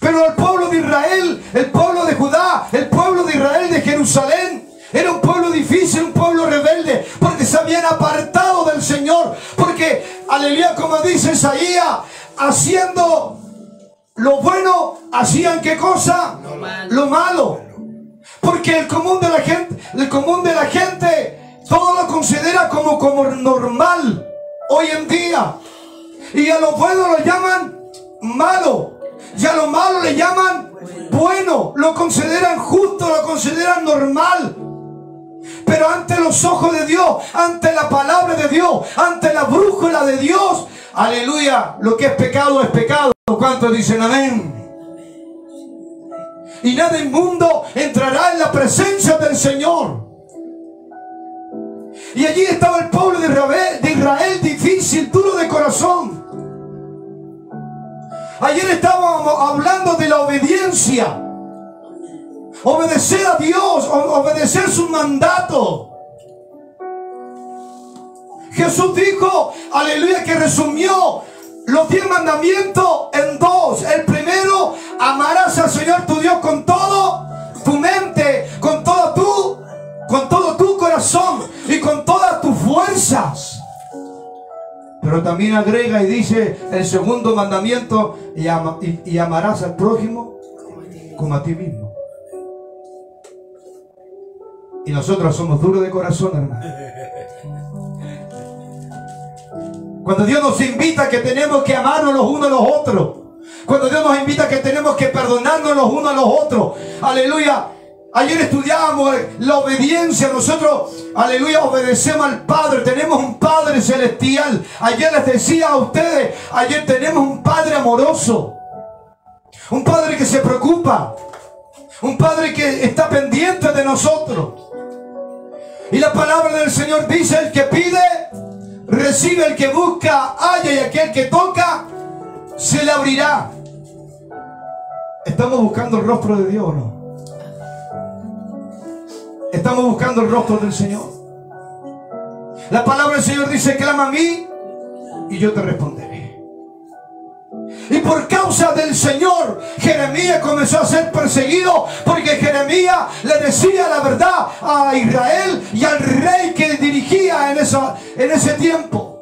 Pero el pueblo de Israel, el pueblo de Judá, el pueblo de Israel de Jerusalén, era un pueblo difícil, un pueblo rebelde, porque se habían apartado del Señor. Porque, aleluya, como dice Isaías, haciendo lo bueno, hacían qué cosa? Lo malo. Lo malo. Porque el común de la gente, el común de la gente, todo lo considera como, como normal hoy en día. Y a lo bueno lo llaman malo. Y a lo malo le llaman bueno. Lo consideran justo, lo consideran normal. Pero ante los ojos de Dios, ante la palabra de Dios, ante la brújula de Dios, aleluya, lo que es pecado es pecado. ¿Cuántos dicen amén? Y nada inmundo entrará en la presencia del Señor. Y allí estaba el pueblo de Israel, difícil, duro de corazón. Ayer estábamos hablando de la obediencia. Obedecer a Dios, obedecer su mandato. Jesús dijo, aleluya, que resumió los diez mandamientos en dos. El primero, amarás al Señor tu Dios con todo tu mente, con todo tu, con todo tu corazón y con todas tus fuerzas. Pero también agrega y dice el segundo mandamiento, y, y amarás al prójimo como a ti mismo. Y nosotros somos duros de corazón, hermano. Cuando Dios nos invita que tenemos que amarnos los unos a los otros. Cuando Dios nos invita que tenemos que perdonarnos los unos a los otros. Aleluya. Ayer estudiábamos la obediencia. Nosotros, aleluya, obedecemos al Padre. Tenemos un Padre celestial. Ayer les decía a ustedes, ayer tenemos un Padre amoroso. Un Padre que se preocupa. Un Padre que está pendiente de nosotros. Y la palabra del Señor dice, el que pide, recibe, el que busca, halla y aquel que toca, se le abrirá. ¿Estamos buscando el rostro de Dios no? Estamos buscando el rostro del Señor. La palabra del Señor dice, clama a mí y yo te responderé. Y por causa del Señor, Jeremías comenzó a ser perseguido porque Jeremías le decía la verdad a Israel y al rey que en ese tiempo.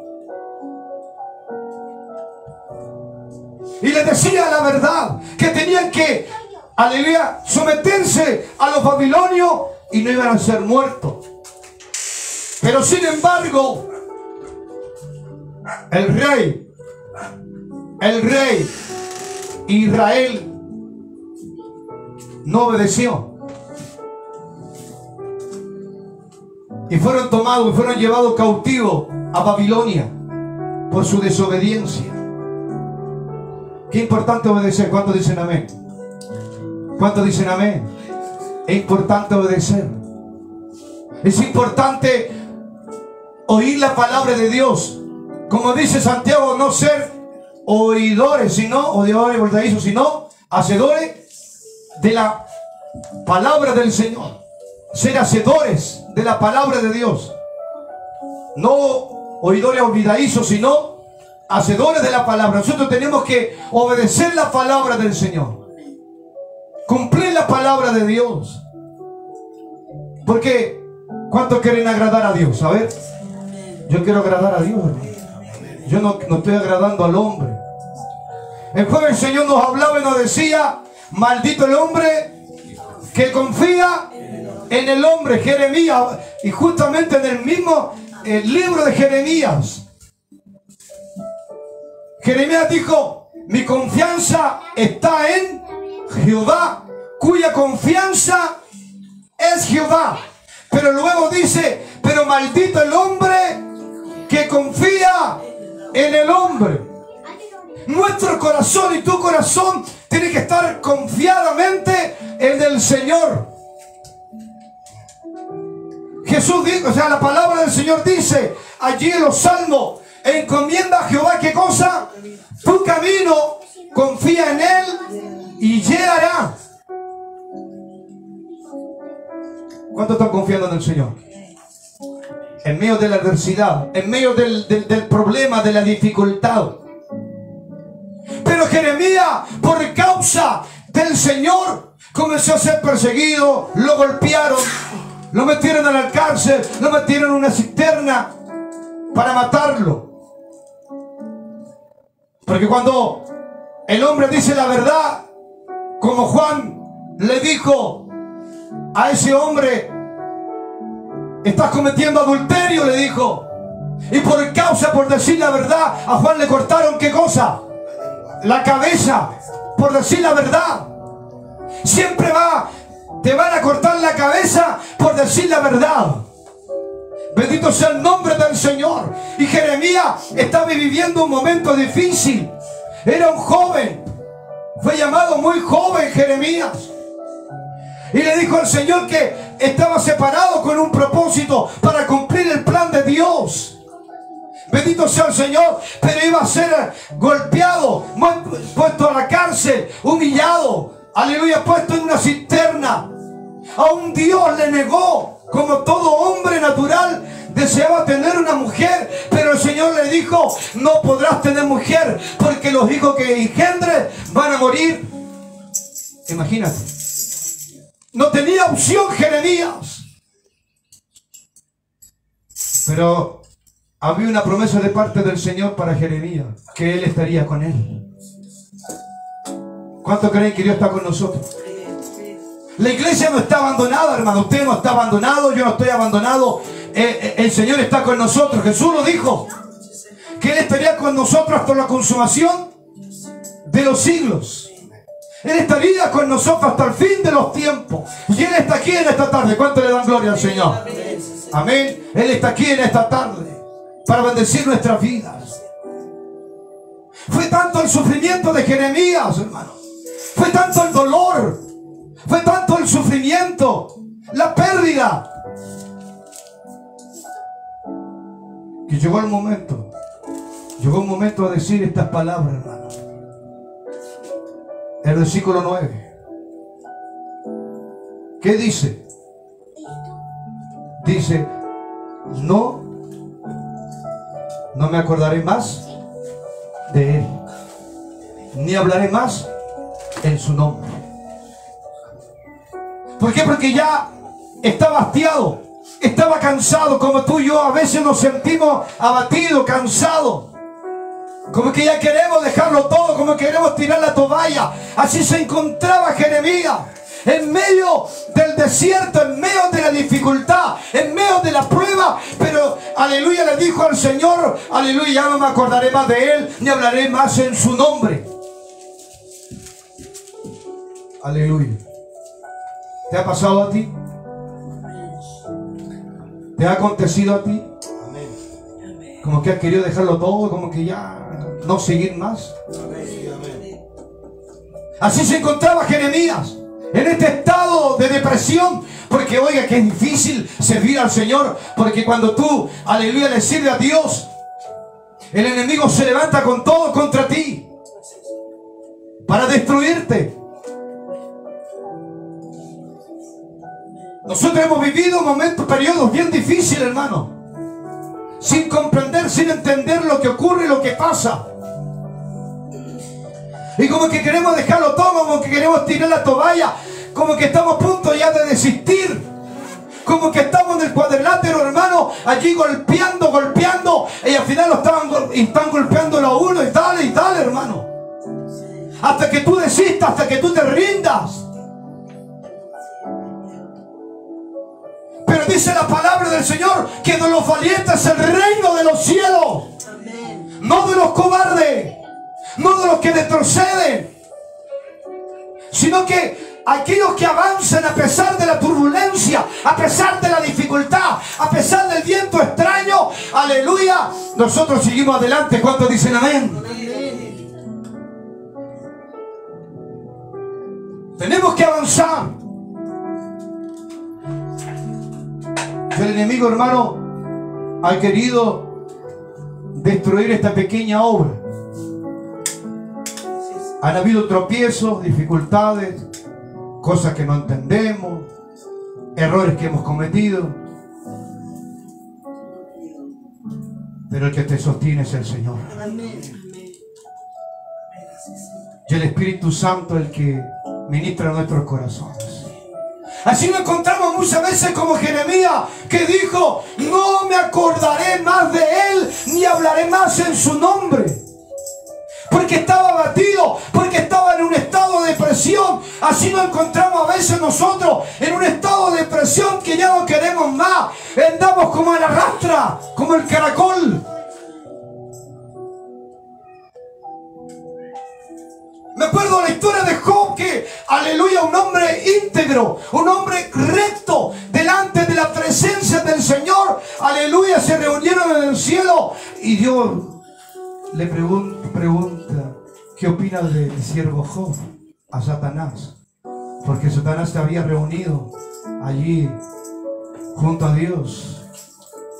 Y le decía la verdad, que tenían que, aleluya, someterse a los babilonios y no iban a ser muertos. Pero sin embargo, el rey, el rey Israel no obedeció. Y fueron tomados y fueron llevados cautivos a Babilonia por su desobediencia. Qué importante obedecer. ¿Cuántos dicen amén? ¿Cuántos dicen amén? Es importante obedecer. Es importante oír la palabra de Dios. Como dice Santiago, no ser oidores, sino, oidores sino hacedores de la palabra del Señor. Ser hacedores de la palabra de Dios. No oidores olvidadizos, sino hacedores de la palabra. Nosotros tenemos que obedecer la palabra del Señor. Cumplir la palabra de Dios. Porque, ¿cuántos quieren agradar a Dios? A ver, yo quiero agradar a Dios. Yo no, no estoy agradando al hombre. El jueves el Señor nos hablaba y nos decía, maldito el hombre que confía en el hombre, Jeremías, y justamente en el mismo libro de Jeremías. Jeremías dijo, mi confianza está en Jehová, cuya confianza es Jehová. Pero luego dice, pero maldito el hombre que confía en el hombre. Nuestro corazón y tu corazón tiene que estar confiadamente en el Señor. Jesús dijo, o sea, la palabra del Señor dice allí en los salmos, encomienda a Jehová qué cosa, tu camino, confía en Él y llegará. ¿Cuánto están confiando en el Señor? En medio de la adversidad, en medio del, del- del problema, de la dificultad. Pero Jeremías, por causa del Señor, comenzó a ser perseguido, lo golpearon, lo metieron la cárcel, lo metieron en una cisterna para matarlo. Porque cuando el hombre dice la verdad, como Juan le dijo a ese hombre, estás cometiendo adulterio, le dijo. Y por causa, por decir la verdad, a Juan le cortaron qué cosa? La cabeza, por decir la verdad. Siempre va, te van a cortar la cabeza por decir la verdad. Bendito sea el nombre del Señor. Y Jeremías estaba viviendo un momento difícil. Era un joven. Fue llamado muy joven Jeremías. Y le dijo al Señor que estaba separado con un propósito para cumplir el plan de Dios. Bendito sea el Señor, pero iba a ser golpeado, puesto a la cárcel, humillado, aleluya, puesto en una cisterna. A un Dios le negó, como todo hombre natural, deseaba tener una mujer, pero el Señor le dijo, no podrás tener mujer, porque los hijos que engendres van a morir. Imagínate. No tenía opción Jeremías. Pero había una promesa de parte del Señor para Jeremías, que Él estaría con él. ¿Cuánto creen que Dios está con nosotros? La iglesia no está abandonada, hermano. Usted no está abandonado, yo no estoy abandonado. Eh, eh, el Señor está con nosotros. Jesús lo dijo. Que Él estaría con nosotros hasta la consumación de los siglos. Él estaría con nosotros hasta el fin de los tiempos. Y Él está aquí en esta tarde. ¿Cuánto le dan gloria al Señor? Amén. Él está aquí en esta tarde para bendecir nuestras vidas. Fue tanto el sufrimiento de Jeremías, hermano. Fue tanto el dolor. Fue tanto el sufrimiento. La pérdida. Que llegó el momento. Llegó un momento a decir estas palabras, hermano. El versículo 9. ¿Qué dice? Dice, no, no me acordaré más de él, ni hablaré más en su nombre. ¿Por qué? Porque ya estaba hastiado, estaba cansado, como tú y yo a veces nos sentimos abatidos, cansados. Como que ya queremos dejarlo todo, como que queremos tirar la toalla. Así se encontraba Jeremías. En medio del desierto, en medio de la dificultad, en medio de la prueba. Pero aleluya le dijo al Señor, aleluya, ya no me acordaré más de él, ni hablaré más en su nombre. Aleluya. ¿Te ha pasado a ti? ¿Te ha acontecido a ti? Como que has querido dejarlo todo, como que ya no seguir más. Así se encontraba Jeremías en este estado de depresión. Porque oiga que es difícil servir al Señor. Porque cuando tú, aleluya, le sirves a Dios, el enemigo se levanta con todo contra ti. Para destruirte. Nosotros hemos vivido momentos, periodos bien difíciles, hermano. Sin comprender, sin entender lo que ocurre, lo que pasa. Y como que queremos dejarlo todo, como que queremos tirar la toalla, como que estamos a punto ya de desistir. Como que estamos en el cuadrilátero, hermano, allí golpeando, golpeando, y al final lo están golpeando a uno y tal y tal, hermano. Hasta que tú desistas, hasta que tú te rindas. Dice la palabra del Señor que de los valientes es el reino de los cielos. No de los cobardes no de los que retroceden, sino que aquellos que avanzan a pesar de la turbulencia, a pesar de la dificultad, a pesar del viento extraño, aleluya, nosotros seguimos adelante. ¿Cuántos dicen amén? Tenemos que avanzar. El enemigo, hermano, ha querido destruir esta pequeña obra. Han habido tropiezos, dificultades, cosas que no entendemos, errores que hemos cometido. Pero el que te sostiene es el Señor. Y el Espíritu Santo el que ministra nuestros corazones. Así lo encontramos muchas veces como Jeremías que dijo, no me acordaré más de él ni hablaré más en su nombre porque estaba abatido, porque estaba en un estado de depresión. Así nos encontramos a veces nosotros en un estado de depresión que ya no queremos más. Andamos como a la rastra, como el caracol. Me acuerdo la historia de Job que, aleluya, un hombre íntegro, un hombre recto, delante de la presencia del Señor, aleluya, se reunieron en el cielo y Dios le pregunta, ¿qué opina del siervo Job a Satanás? Porque Satanás se había reunido allí junto a Dios.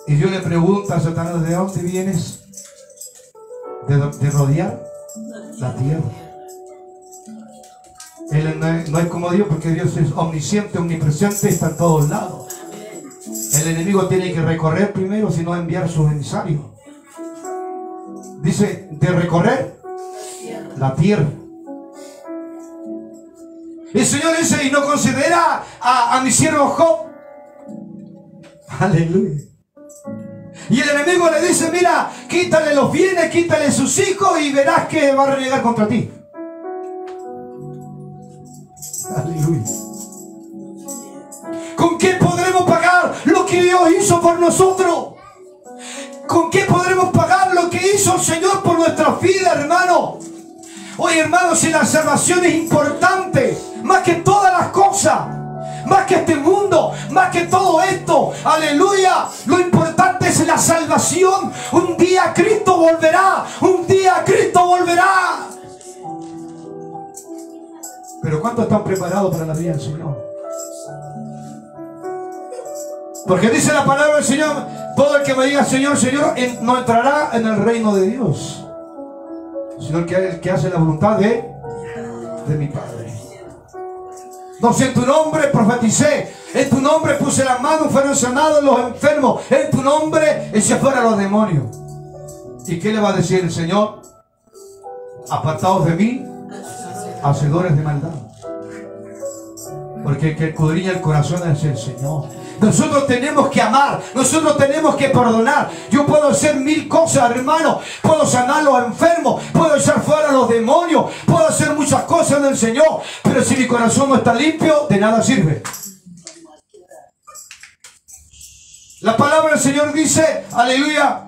Y Dios le pregunta a Satanás, ¿de dónde vienes? De, de rodear la tierra. Él no es, como Dios porque Dios es omnisciente, omnipresente, está en todos lados. El enemigo tiene que recorrer primero, si no enviar su emisario dice, de recorrer la tierra. El Señor dice, y no considera a, a mi siervo Job. Aleluya. Y el enemigo le dice, mira, quítale los bienes, quítale sus hijos y verás que va a renegar contra ti. ¿Con qué podremos pagar lo que Dios hizo por nosotros? ¿Con qué podremos pagar lo que hizo el Señor por nuestra vida, hermano? Oye, hermano, si la salvación es importante, más que todas las cosas, más que este mundo, más que todo esto, aleluya, lo importante es la salvación. Un día Cristo volverá, un día Cristo volverá. Pero ¿cuántos están preparados para la vida del Señor? Porque dice la palabra del Señor, todo el que me diga Señor, Señor, no entrará en el reino de Dios, sino el que, que hace la voluntad de, de mi Padre. No sé, en tu nombre profeticé, en tu nombre puse las manos, fueron sanados los enfermos, en tu nombre eché fuera los demonios. ¿Y qué le va a decir el Señor? Apartados de mí, hacedores de maldad. Porque el que escudriña el corazón es el Señor. Nosotros tenemos que amar, nosotros tenemos que perdonar. Yo puedo hacer mil cosas, hermano. Puedo sanar a los enfermos, puedo echar fuera a los demonios, puedo hacer muchas cosas en el Señor. Pero si mi corazón no está limpio, de nada sirve. La palabra del Señor dice, aleluya,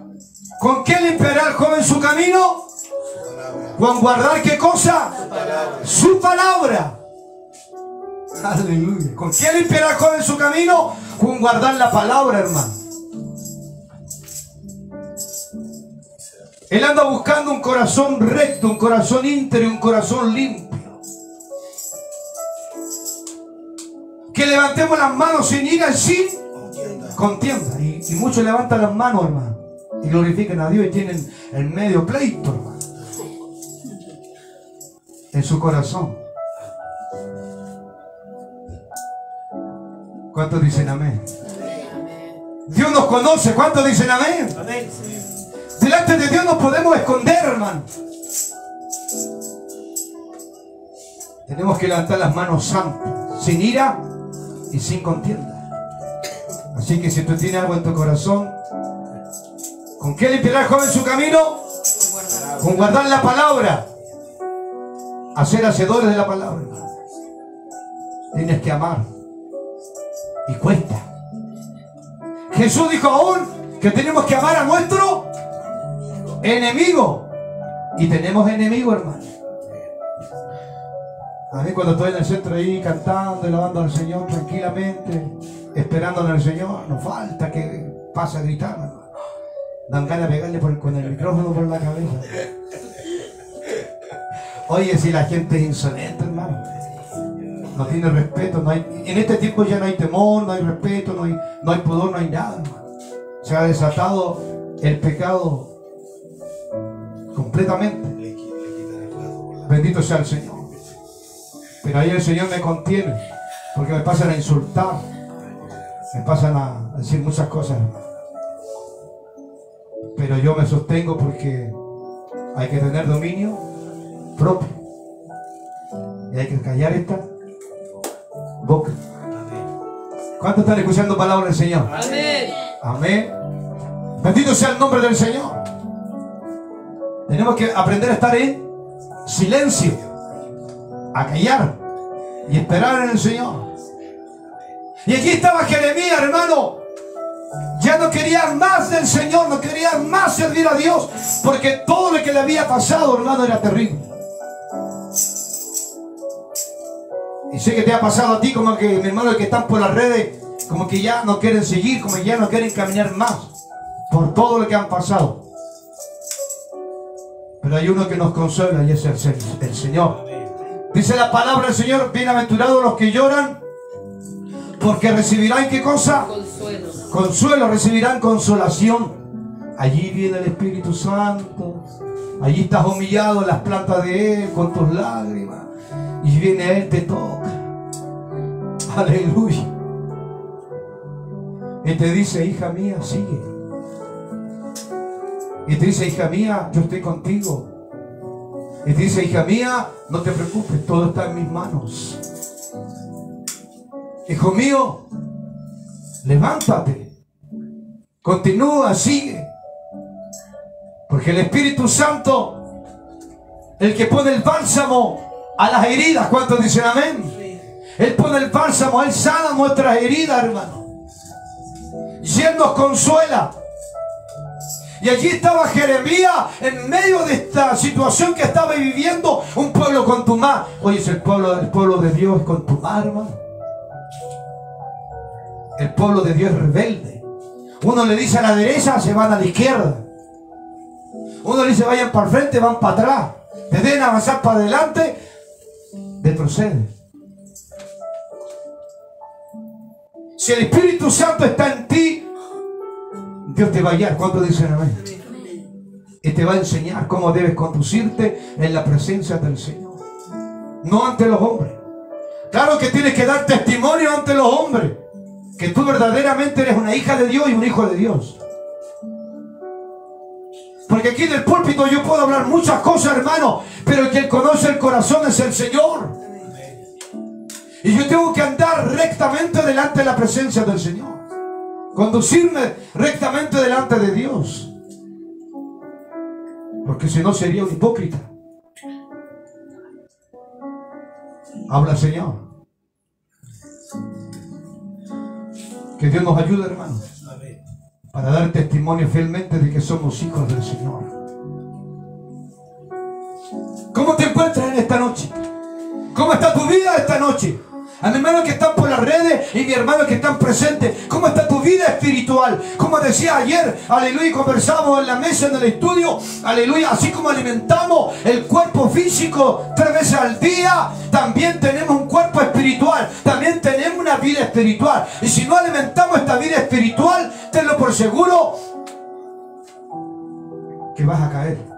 ¿con qué limpiará el joven su camino? Con guardar qué cosa? Su palabra. Aleluya. ¿Con qué limpiará joven su camino? Con guardar la palabra, hermano. Él anda buscando un corazón recto, un corazón íntegro, un corazón limpio. Que levantemos las manos sin ira y sin contienda. Y, y muchos levantan las manos, hermano. Y glorifican a Dios y tienen el medio pleito, hermano. En su corazón. ¿Cuántos dicen amén? Dios nos conoce. ¿Cuántos dicen amén? Delante de Dios nos podemos esconder, hermano. Tenemos que levantar las manos santas, sin ira y sin contienda. Así que si tú tienes algo en tu corazón, ¿con qué limpiará el joven su camino? Con guardar la palabra. A ser hacedores de la palabra. Tienes que amar. Y cuesta. Jesús dijo aún que tenemos que amar a nuestro enemigo. Y tenemos enemigo, hermano. A mí cuando estoy en el centro ahí cantando y lavando al Señor tranquilamente, esperando al Señor, no falta que pase a gritar. hermano. Dan ganas de pegarle por- con el micrófono por la cabeza. Oye, si la gente es insolente, hermano. No tiene respeto, no hay, en este tiempo ya no hay temor, no hay respeto, no hay, no hay pudor, no hay nada, hermano. Se ha desatado el pecado completamente. Bendito sea el Señor. Pero ahí el Señor me contiene, porque me pasan a insultar, me pasan a decir muchas cosas. Pero yo me sostengo porque hay que tener dominio propio. Y hay que callar esta boca. ¿Cuántos están escuchando palabras del Señor? Amén. Amén. Bendito sea el nombre del Señor. Tenemos que aprender a estar en silencio, a callar y esperar en el Señor. Y aquí estaba Jeremías, hermano. Ya no quería más del Señor, no quería más servir a Dios, porque todo lo que le había pasado, hermano, era terrible. Y sé que te ha pasado a ti como que, mi hermano, que están por las redes, como que ya no quieren seguir, como que ya no quieren caminar más por todo lo que han pasado. Pero hay uno que nos consuela y es el, el Señor. Dice la palabra del Señor, bienaventurados los que lloran, porque recibirán qué cosa? Consuelo. Consuelo, recibirán consolación. Allí viene el Espíritu Santo. Allí estás humillado en las plantas de Él con tus lágrimas. Y viene Él, te toca. Aleluya. Y te dice, hija mía, sigue. Y te dice, hija mía, yo estoy contigo. Y te dice, hija mía, no te preocupes, todo está en mis manos. Hijo mío, levántate. Continúa, sigue. Porque el Espíritu Santo, el que pone el bálsamo a las heridas, ¿cuántos dicen amén? Él pone el bálsamo, Él sana nuestras heridas, hermano. Y Él nos consuela. Y allí estaba Jeremías en medio de esta situación que estaba viviendo un pueblo con tu mar. Oye, es el pueblo, el pueblo de Dios con tu mar, hermano. El pueblo de Dios es rebelde. Uno le dice a la derecha, se van a la izquierda. Uno le dice vayan para el frente, van para atrás. Te deben avanzar para adelante, retrocede. Si el Espíritu Santo está en ti, Dios te va a guiar. ¿Cuánto dicen amén? Y te va a enseñar cómo debes conducirte en la presencia del Señor. No ante los hombres. Claro que tienes que dar testimonio ante los hombres. Que tú verdaderamente eres una hija de Dios y un hijo de Dios. Porque aquí del púlpito yo puedo hablar muchas cosas, hermano. Pero el que conoce el corazón es el Señor. Y yo tengo que andar rectamente delante de la presencia del Señor. Conducirme rectamente delante de Dios. Porque si no sería un hipócrita. Habla Señor. Que Dios nos ayude, hermanos. Para dar testimonio fielmente de que somos hijos del Señor. ¿Cómo te encuentras en esta noche? ¿Cómo está tu vida esta noche? A mi hermano que están por las redes y mi hermano que están presentes. ¿Cómo está tu vida espiritual? Como decía ayer, aleluya, conversamos en la mesa en el estudio, aleluya, así como alimentamos el cuerpo físico tres veces al día, también tenemos un cuerpo espiritual, también tenemos una vida espiritual. Y si no alimentamos esta vida espiritual, tenlo por seguro que vas a caer.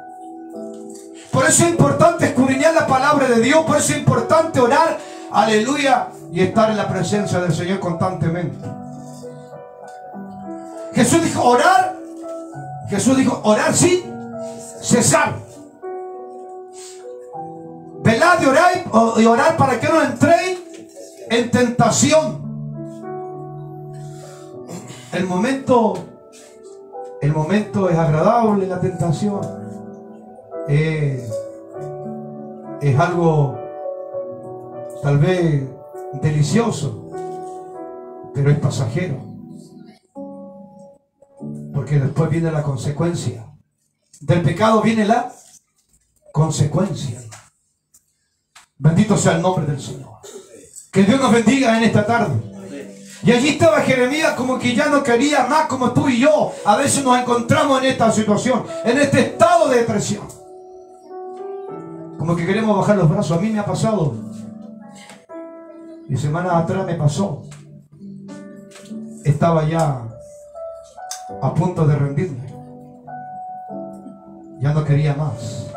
Por eso es importante escudriñar la palabra de Dios, por eso es importante orar aleluya, y estar en la presencia del Señor constantemente. Jesús dijo orar, Jesús dijo orar sí, cesar. Velad y orar, y orar para que no entréis en tentación. El momento, el momento es agradable, la tentación. Eh, es algo tal vez delicioso, pero es pasajero. Porque después viene la consecuencia. Del pecado viene la consecuencia. Bendito sea el nombre del Señor. Que Dios nos bendiga en esta tarde. Y allí estaba Jeremías como que ya no quería más como tú y yo. A veces nos encontramos en esta situación, en este estado de depresión. Como que queremos bajar los brazos. A mí me ha pasado. Y semanas atrás me pasó. Estaba ya a punto de rendirme. Ya no quería más.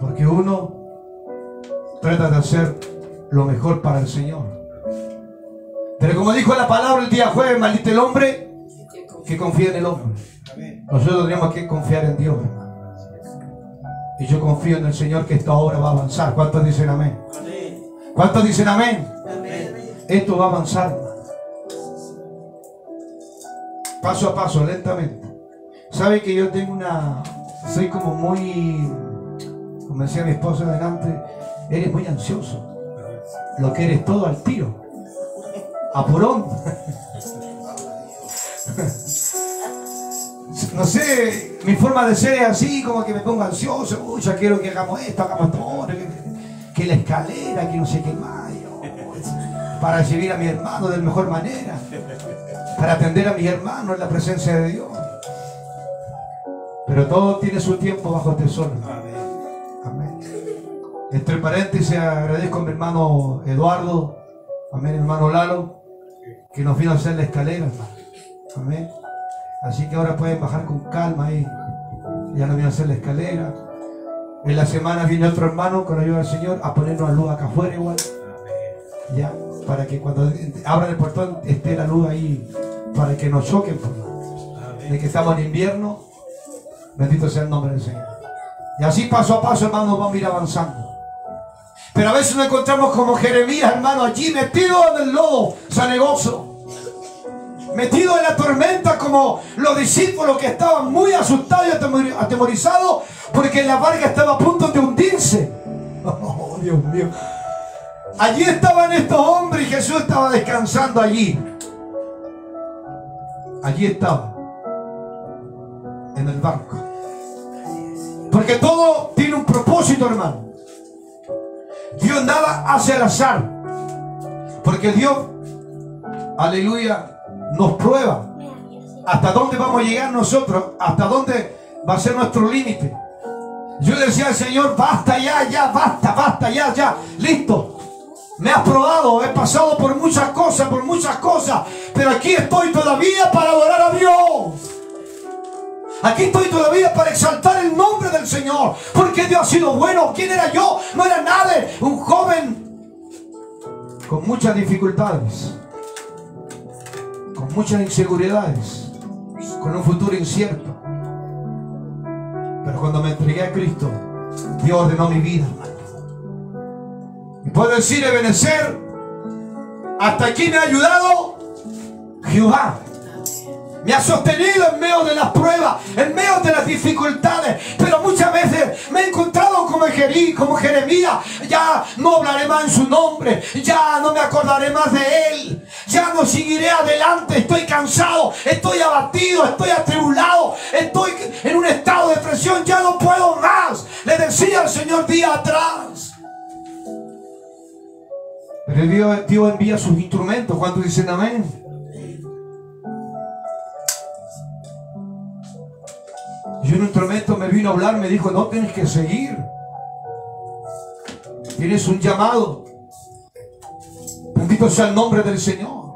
Porque uno trata de hacer lo mejor para el Señor. Pero como dijo la palabra el día jueves, maldito el hombre que confía en el hombre. Nosotros tenemos que confiar en Dios. Y yo confío en el Señor que esta obra va a avanzar. ¿Cuántos dicen amén? ¿Cuántos dicen amén? Esto va a avanzar. Paso a paso, lentamente. ¿Sabe que yo tengo una... Soy como muy... Como decía mi esposa adelante, eres muy ansioso. Lo que eres todo al tiro. Apurón. <laughs> No sé, mi forma de ser es así, como que me pongo ansioso. Uy, ya quiero que hagamos esto, hagamos esto, que, la escalera, que no sé qué más. yo, para recibir a mi hermano de la mejor manera. Para atender a mis hermanos en la presencia de Dios. Pero todo tiene su tiempo bajo este sol. Amén. Entre paréntesis, agradezco a mi hermano Eduardo, amén, hermano Lalo, que nos vino a hacer la escalera. Amén. Así que ahora pueden bajar con calma ahí. Ya nos vino a hacer la escalera. En la semana viene otro hermano con ayuda del Señor a ponernos la luz acá afuera igual. Ya, para que cuando abran el portón esté la luz ahí, para que nos choquen. Por de que estamos en invierno, bendito sea el nombre del Señor. Y así paso a paso, hermanos, vamos a ir avanzando. Pero a veces nos encontramos como Jeremías, hermano, allí metido en el lodo sanegoso. Metido en la tormenta como los discípulos que estaban muy asustados y atemor- atemorizados porque la barca estaba a punto de hundirse. <laughs> Oh, Dios mío. Allí estaban estos hombres y Jesús estaba descansando allí. Allí estaba. En el barco. Porque todo tiene un propósito, hermano. Dios nada hace al azar. Porque Dios, aleluya, nos prueba. Hasta dónde vamos a llegar nosotros. Hasta dónde va a ser nuestro límite. Yo le decía al Señor, basta ya, ya, basta, basta, ya, ya. Listo. Me has probado, he pasado por muchas cosas, por muchas cosas. Pero aquí estoy todavía para adorar a Dios. Aquí estoy todavía para exaltar el nombre del Señor. Porque Dios ha sido bueno. ¿Quién era yo? No era nadie. Un joven con muchas dificultades. Muchas inseguridades. Con un futuro incierto. Pero cuando me entregué a Cristo, Dios ordenó mi vida. Y puedo decir, Ebenezer, hasta aquí me ha ayudado Jehová. Me ha sostenido en medio de las pruebas, en medio de las dificultades. Pero muchas veces me he encontrado como, Jerí, como Jeremías. Ya no hablaré más en su nombre. Ya no me acordaré más de él. Ya no seguiré adelante. Estoy cansado. Estoy abatido. Estoy atribulado. Estoy en un estado de presión. Ya no puedo más. Le decía al Señor día atrás. Pero Dios, Dios envía sus instrumentos. ¿Cuántos dicen amén? Y un instrumento me vino a hablar, me dijo, no tienes que seguir. Tienes un llamado. Bendito sea el nombre del Señor.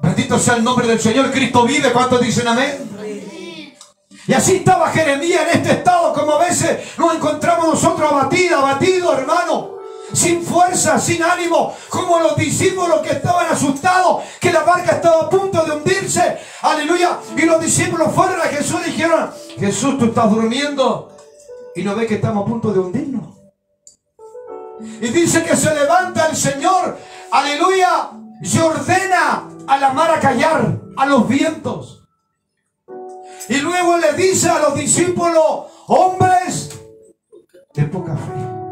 Bendito sea el nombre del Señor. Cristo vive. ¿Cuántos dicen amén? Y así estaba Jeremías en este estado, como a veces nos encontramos nosotros abatidos, abatidos, hermano. Sin fuerza, sin ánimo, como los discípulos que estaban asustados, que la barca estaba a punto de hundirse. Aleluya. Y los discípulos fueron a Jesús y dijeron, Jesús, tú estás durmiendo y no ves que estamos a punto de hundirnos. Y dice que se levanta el Señor, aleluya, y ordena a la mar a callar, a los vientos. Y luego le dice a los discípulos, hombres de poca fe.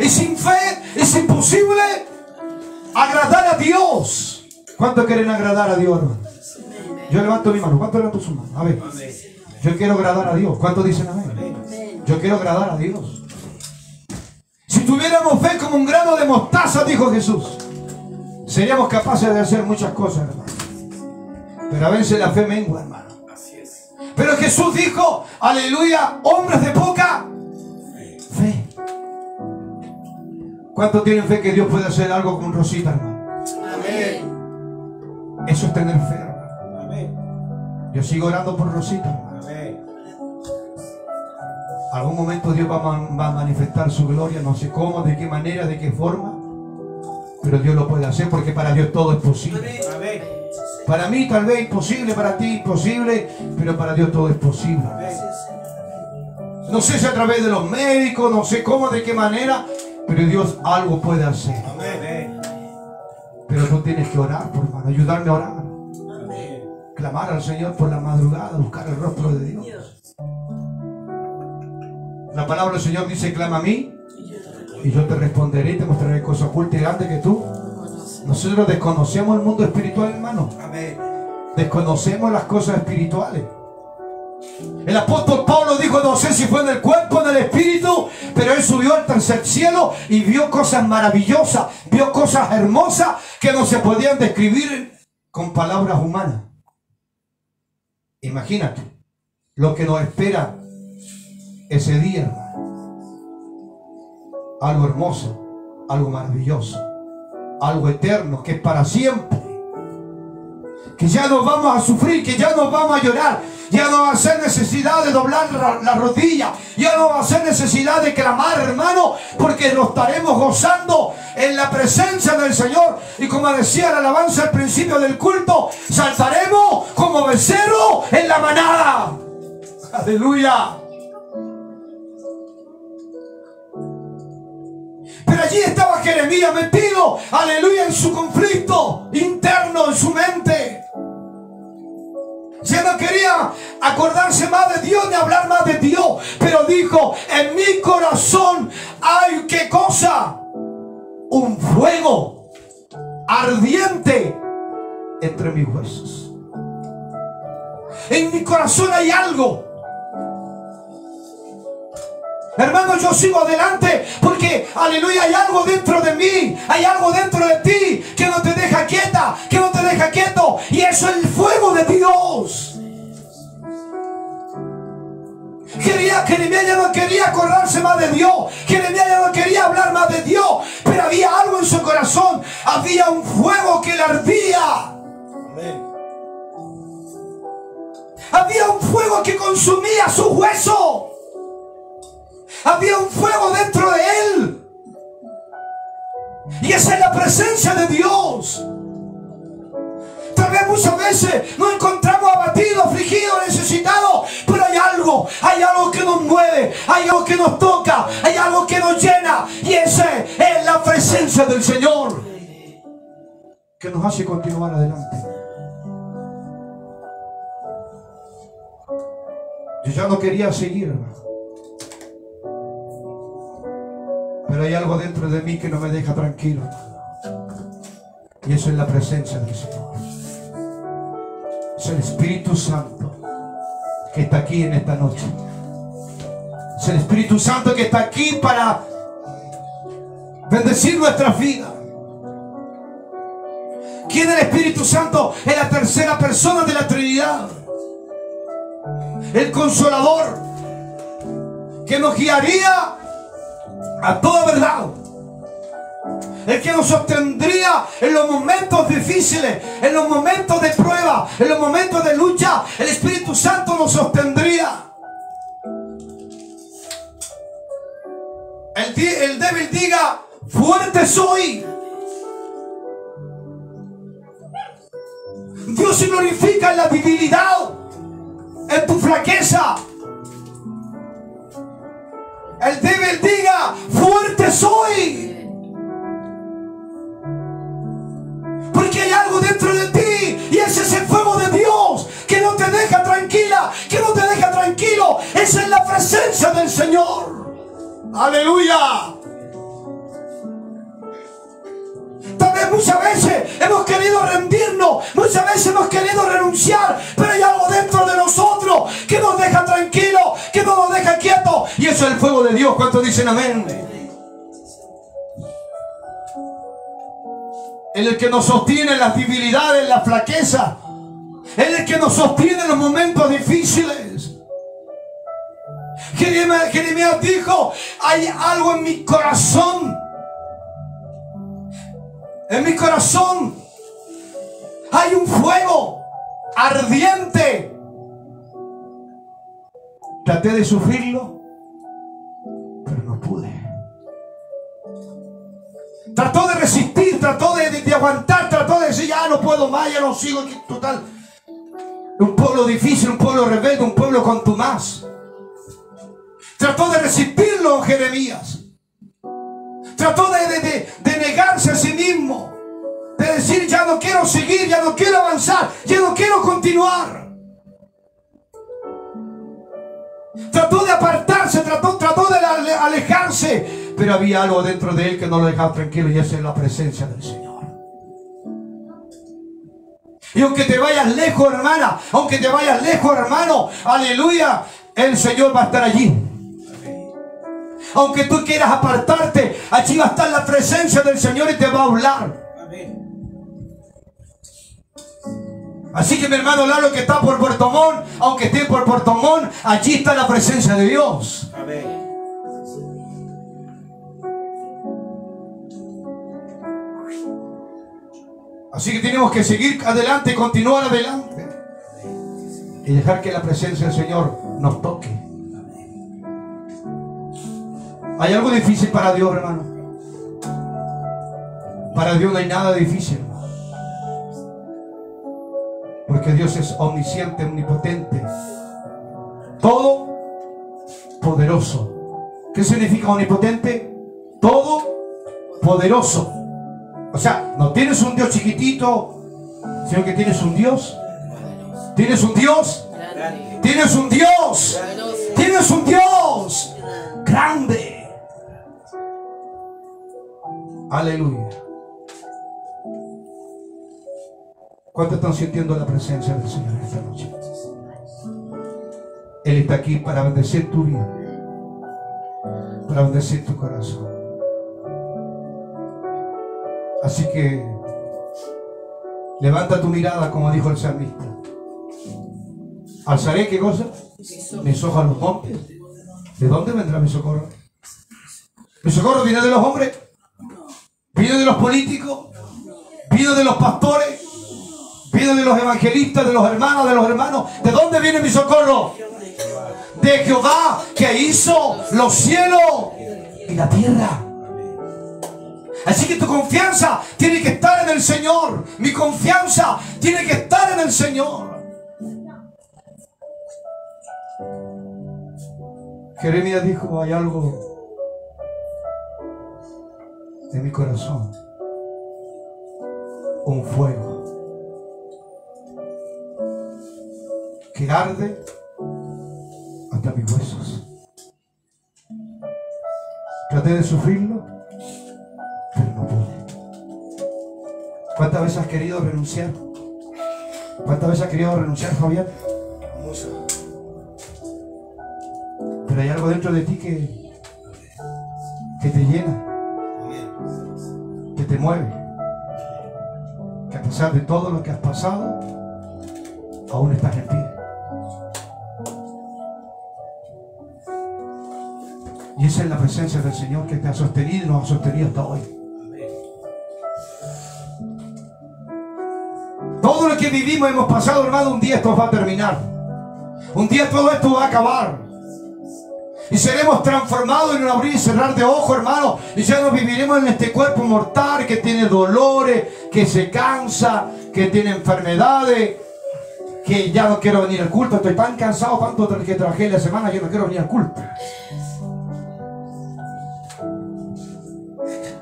Y sin fe es imposible agradar a Dios. ¿Cuánto quieren agradar a Dios, hermano? Yo levanto mi mano. ¿Cuánto levanto su mano? A ver. Yo quiero agradar a Dios. ¿Cuánto dicen amén? Yo quiero agradar a Dios. Si tuviéramos fe como un grano de mostaza, dijo Jesús, seríamos capaces de hacer muchas cosas, hermano. Pero a veces la fe mengua, hermano. Pero Jesús dijo, aleluya, hombres de poca fe. ¿Cuántos tienen fe que Dios puede hacer algo con Rosita, hermano? Eso es tener fe, hermano. Yo sigo orando por Rosita, hermano. Algún momento Dios va a, man- va a manifestar su gloria, no sé cómo, de qué manera, de qué forma. Pero Dios lo puede hacer porque para Dios todo es posible. Para mí tal vez imposible, para ti imposible, pero para Dios todo es posible. No sé si a través de los médicos, no sé cómo, de qué manera, pero Dios algo puede hacer. Pero tú tienes que orar, por hermano, ayudarme a orar. Clamar al Señor por la madrugada, buscar el rostro de Dios. La palabra del Señor dice, clama a mí y yo te responderé y te mostraré cosas ocultas y grandes que tú. Nosotros desconocemos el mundo espiritual, hermano. Desconocemos las cosas espirituales. El apóstol Pablo dijo, no sé si fue en el cuerpo, en el espíritu, pero él subió al tercer cielo y vio cosas maravillosas, vio cosas hermosas que no se podían describir con palabras humanas. Imagínate lo que nos espera ese día. Algo hermoso, algo maravilloso, algo eterno que es para siempre. Que ya no vamos a sufrir, que ya no vamos a llorar, ya no va a ser necesidad de doblar la, la rodilla, ya no va a ser necesidad de clamar, hermano, porque nos estaremos gozando en la presencia del Señor. Y como decía la alabanza al principio del culto, saltaremos como becerro en la manada. Aleluya. Allí estaba Jeremías metido, aleluya, en su conflicto interno, en su mente. Ya no quería acordarse más de Dios ni hablar más de Dios, pero dijo, en mi corazón hay qué cosa? Un fuego ardiente entre mis huesos. En mi corazón hay algo. Hermano, yo sigo adelante porque, aleluya, hay algo dentro de mí, hay algo dentro de ti que no te deja quieta, que no te deja quieto. Y eso es el fuego de Dios. Quería, Jeremías ya no quería acordarse más de Dios. Jeremías ya no quería hablar más de Dios. Pero había algo en su corazón. Había un fuego que le ardía. Había un fuego que consumía su hueso. Había un fuego dentro de él. Y esa es la presencia de Dios. Tal vez muchas veces nos encontramos abatidos, afligidos, necesitados, pero hay algo, hay algo que nos mueve, hay algo que nos toca, hay algo que nos llena, y esa es la presencia del Señor que nos hace continuar adelante. Yo ya no quería seguir, pero hay algo dentro de mí que no me deja tranquilo. Y eso es la presencia del Señor. Es el Espíritu Santo que está aquí en esta noche. Es el Espíritu Santo que está aquí para bendecir nuestra vida. ¿Quién es el Espíritu Santo? Es la tercera persona de la Trinidad. El consolador que nos guiaría a toda verdad. El que nos sostendría en los momentos difíciles, en los momentos de prueba, en los momentos de lucha. El Espíritu Santo nos sostendría. El, el débil diga, fuerte soy. Dios se glorifica en la debilidad, en tu flaqueza. El débil diga, fuerte soy. Porque hay algo dentro de ti y ese es el fuego de Dios que no te deja tranquila, que no te deja tranquilo. Esa es la presencia del Señor. Aleluya. Muchas veces hemos querido rendirnos, muchas veces hemos querido renunciar, pero hay algo dentro de nosotros que nos deja tranquilos, que no nos deja quietos. Y eso es el fuego de Dios. ¿Cuántos dicen amén? En el que nos sostiene en las debilidades, la flaqueza. En el que nos sostiene en los momentos difíciles. Jeremías dijo, hay algo en mi corazón. En mi corazón hay un fuego ardiente. Traté de sufrirlo, pero no pude. Trató de resistir, trató de, aguantar, trató de decir, ya no puedo más, ya no sigo aquí, total. Un pueblo difícil, un pueblo rebelde, un pueblo contumaz. Trató de resistirlo Jeremías. Trató de, negarse a sí mismo. De decir, ya no quiero seguir, ya no quiero avanzar, ya no quiero continuar. Trató de apartarse, trató, trató de ale- alejarse. Pero había algo dentro de él que no lo dejaba tranquilo y esa es la presencia del Señor. Y aunque te vayas lejos, hermana, aunque te vayas lejos, hermano, aleluya, el Señor va a estar allí. Aunque tú quieras apartarte, allí va a estar la presencia del Señor y te va a hablar. Así que mi hermano Lalo que está por Puerto Montt, aunque esté por Puerto Montt, allí está la presencia de Dios. Así que tenemos que seguir adelante, continuar adelante. Y dejar que la presencia del Señor nos toque. ¿Hay algo difícil para Dios, hermano? Para Dios no hay nada difícil. Porque Dios es omnisciente, omnipotente. Todo poderoso. ¿Qué significa omnipotente? Todo poderoso. O sea, no tienes un Dios chiquitito, sino que tienes un Dios. Tienes un Dios. Tienes un Dios. Tienes un Dios grande. Aleluya. ¿Cuántos están sintiendo la presencia del Señor esta noche? Él está aquí para bendecir tu vida, para bendecir tu corazón. Así que levanta tu mirada, como dijo el salmista. Alzaré qué cosa? Mis ojos a los montes. ¿De dónde vendrá mi socorro? ¿Mi socorro viene de los hombres? ¿Viene de los políticos? ¿Viene de los pastores? ¿Viene de los evangelistas, de los hermanos, de los hermanos? ¿De dónde viene mi socorro? De Jehová que hizo los cielos y la tierra. Así que tu confianza tiene que estar en el Señor. Mi confianza tiene que estar en el Señor. Jeremías dijo, hay algo de mi corazón. Un fuego que arde hasta mis huesos. Traté de sufrirlo, pero no pude. ¿Cuántas veces has querido renunciar? ¿Cuántas veces has querido renunciar, Fabián? Pero hay algo dentro de ti que, que te llena, te mueve, que a pesar de todo lo que has pasado, aún estás en pie. Y esa es la presencia del Señor que te ha sostenido y nos ha sostenido hasta hoy. Todo lo que vivimos, hemos pasado, hermano, un día esto va a terminar. Un día todo esto va a acabar. Y seremos transformados en un abrir y cerrar de ojos, hermano. Y ya no viviremos en este cuerpo mortal que tiene dolores, que se cansa, que tiene enfermedades, que ya no quiero venir al culto. Estoy tan cansado, tanto que trabajé la semana, yo no quiero venir al culto.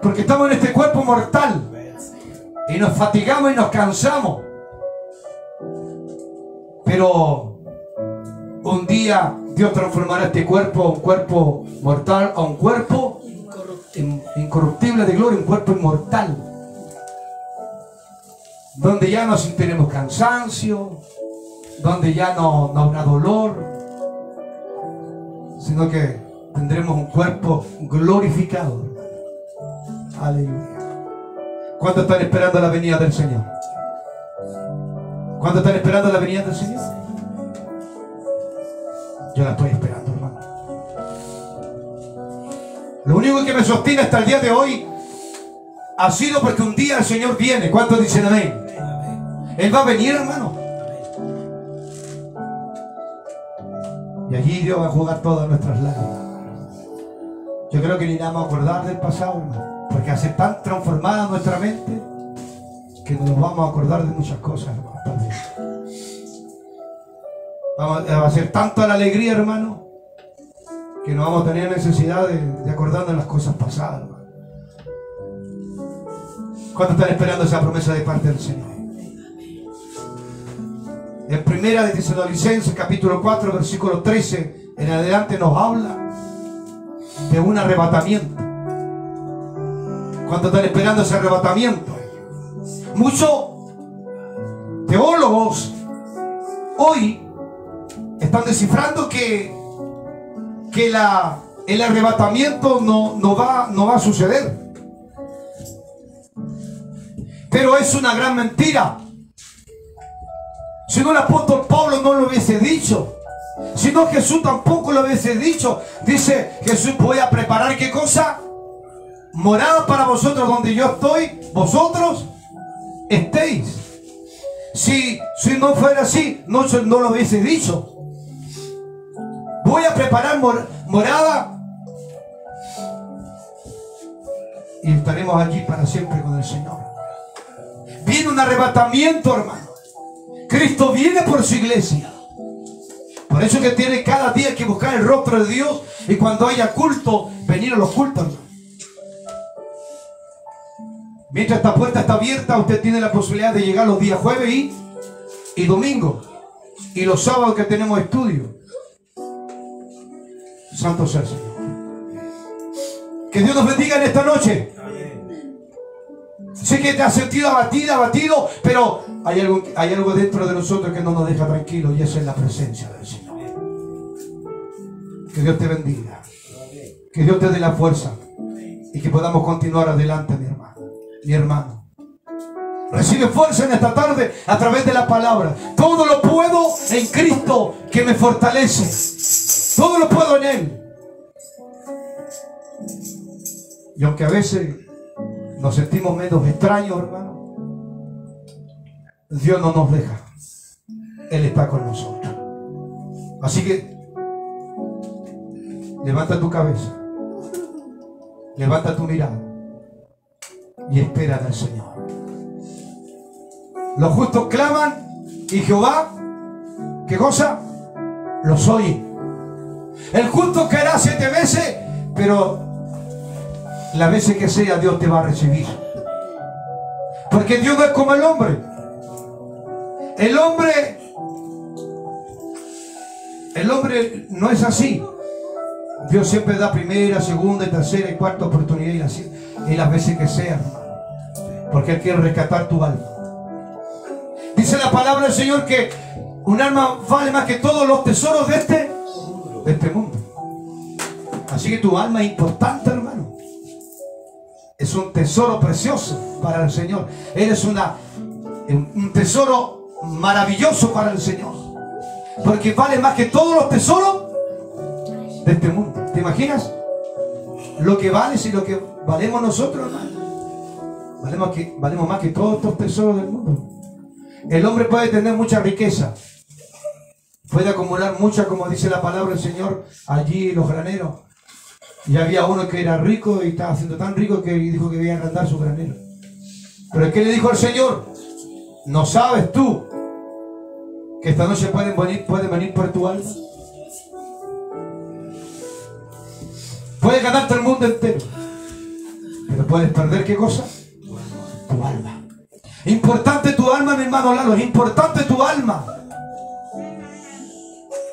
Porque estamos en este cuerpo mortal. Y nos fatigamos y nos cansamos. Pero un día Dios transformará este cuerpo, un cuerpo mortal, a un cuerpo in- incorruptible de gloria, un cuerpo inmortal. Donde ya no sentiremos cansancio, donde ya no, no habrá dolor, sino que tendremos un cuerpo glorificado. Aleluya. ¿Cuántos están esperando la venida del Señor? ¿Cuántos están esperando la venida del Señor? Yo la estoy esperando, hermano. Lo único que me sostiene hasta el día de hoy ha sido porque un día el Señor viene. ¿Cuántos dicen amén? Él va a venir, hermano. Y allí Dios va a jugar todas nuestras lágrimas. Yo creo que ni nada más acordar del pasado, hermano. Porque hace tan transformada nuestra mente que nos vamos a acordar de muchas cosas, hermano. Vamos a hacer tanta la alegría, hermano, que no vamos a tener necesidad de, de las cosas pasadas, hermano. ¿Cuántos están esperando esa promesa de parte del Señor? En primera de Tesalonicenses, capítulo 4, versículo 13, en adelante nos habla de un arrebatamiento. ¿Cuántos están esperando ese arrebatamiento? Muchos teólogos hoy están descifrando que, que la, el arrebatamiento no, no, va, no va a suceder. Pero es una gran mentira. Si no el apóstol Pablo no lo hubiese dicho, si no Jesús tampoco lo hubiese dicho, dice Jesús, voy a preparar qué cosa? Morada para vosotros donde yo estoy, vosotros estéis. Si, si no fuera así, no, no lo hubiese dicho. Voy a preparar mor- morada y estaremos allí para siempre con el Señor. Viene un arrebatamiento, hermano. Cristo viene por su iglesia. Por eso que tiene cada día que buscar el rostro de Dios y cuando haya culto, venir a los cultos, hermano. Mientras esta puerta está abierta, usted tiene la posibilidad de llegar los días jueves y, y domingo. Y los sábados que tenemos estudio. Santo sea el Señor. Que Dios nos bendiga en esta noche. Sé que te has sentido abatida, abatido, pero hay algo, hay algo dentro de nosotros que no nos deja tranquilos y eso es la presencia del Señor. Que Dios te bendiga. Que Dios te dé la fuerza y que podamos continuar adelante, mi hermano, mi hermano. Recibe fuerza en esta tarde a través de la palabra. Todo lo puedo en Cristo que me fortalece. Todo lo puedo en Él. Y aunque a veces nos sentimos menos extraños, hermano, Dios no nos deja. Él está con nosotros. Así que levanta tu cabeza, levanta tu mirada y espera del Señor. Los justos claman y Jehová, ¿qué cosa? Los oye. El justo caerá siete veces, pero las veces que sea Dios te va a recibir. Porque Dios no es como el hombre. El hombre, el hombre no es así. Dios siempre da primera, segunda, tercera y cuarta oportunidad y, así, y las veces que sea. Porque Él quiere rescatar tu alma. Dice la palabra del Señor que un alma vale más que todos los tesoros de este, de este mundo. Así que tu alma es importante, hermano. Es un tesoro precioso para el Señor. Eres una, un tesoro maravilloso para el Señor. Porque vale más que todos los tesoros de este mundo. ¿Te imaginas? Lo que vale y lo que valemos nosotros, hermano. Valemos, que, valemos más que todos estos tesoros del mundo. El hombre puede tener mucha riqueza. Puede acumular mucha, como dice la palabra del Señor, allí los graneros. Y había uno que era rico y estaba haciendo tan rico que dijo que iba a agrandar su granero. Pero ¿qué le dijo el Señor? ¿No sabes tú que esta noche pueden venir, pueden venir por tu alma? Puedes ganarte el mundo entero. Pero puedes perder qué cosa? Tu alma. Importante tu alma, mi hermano Lalo. Es importante tu alma.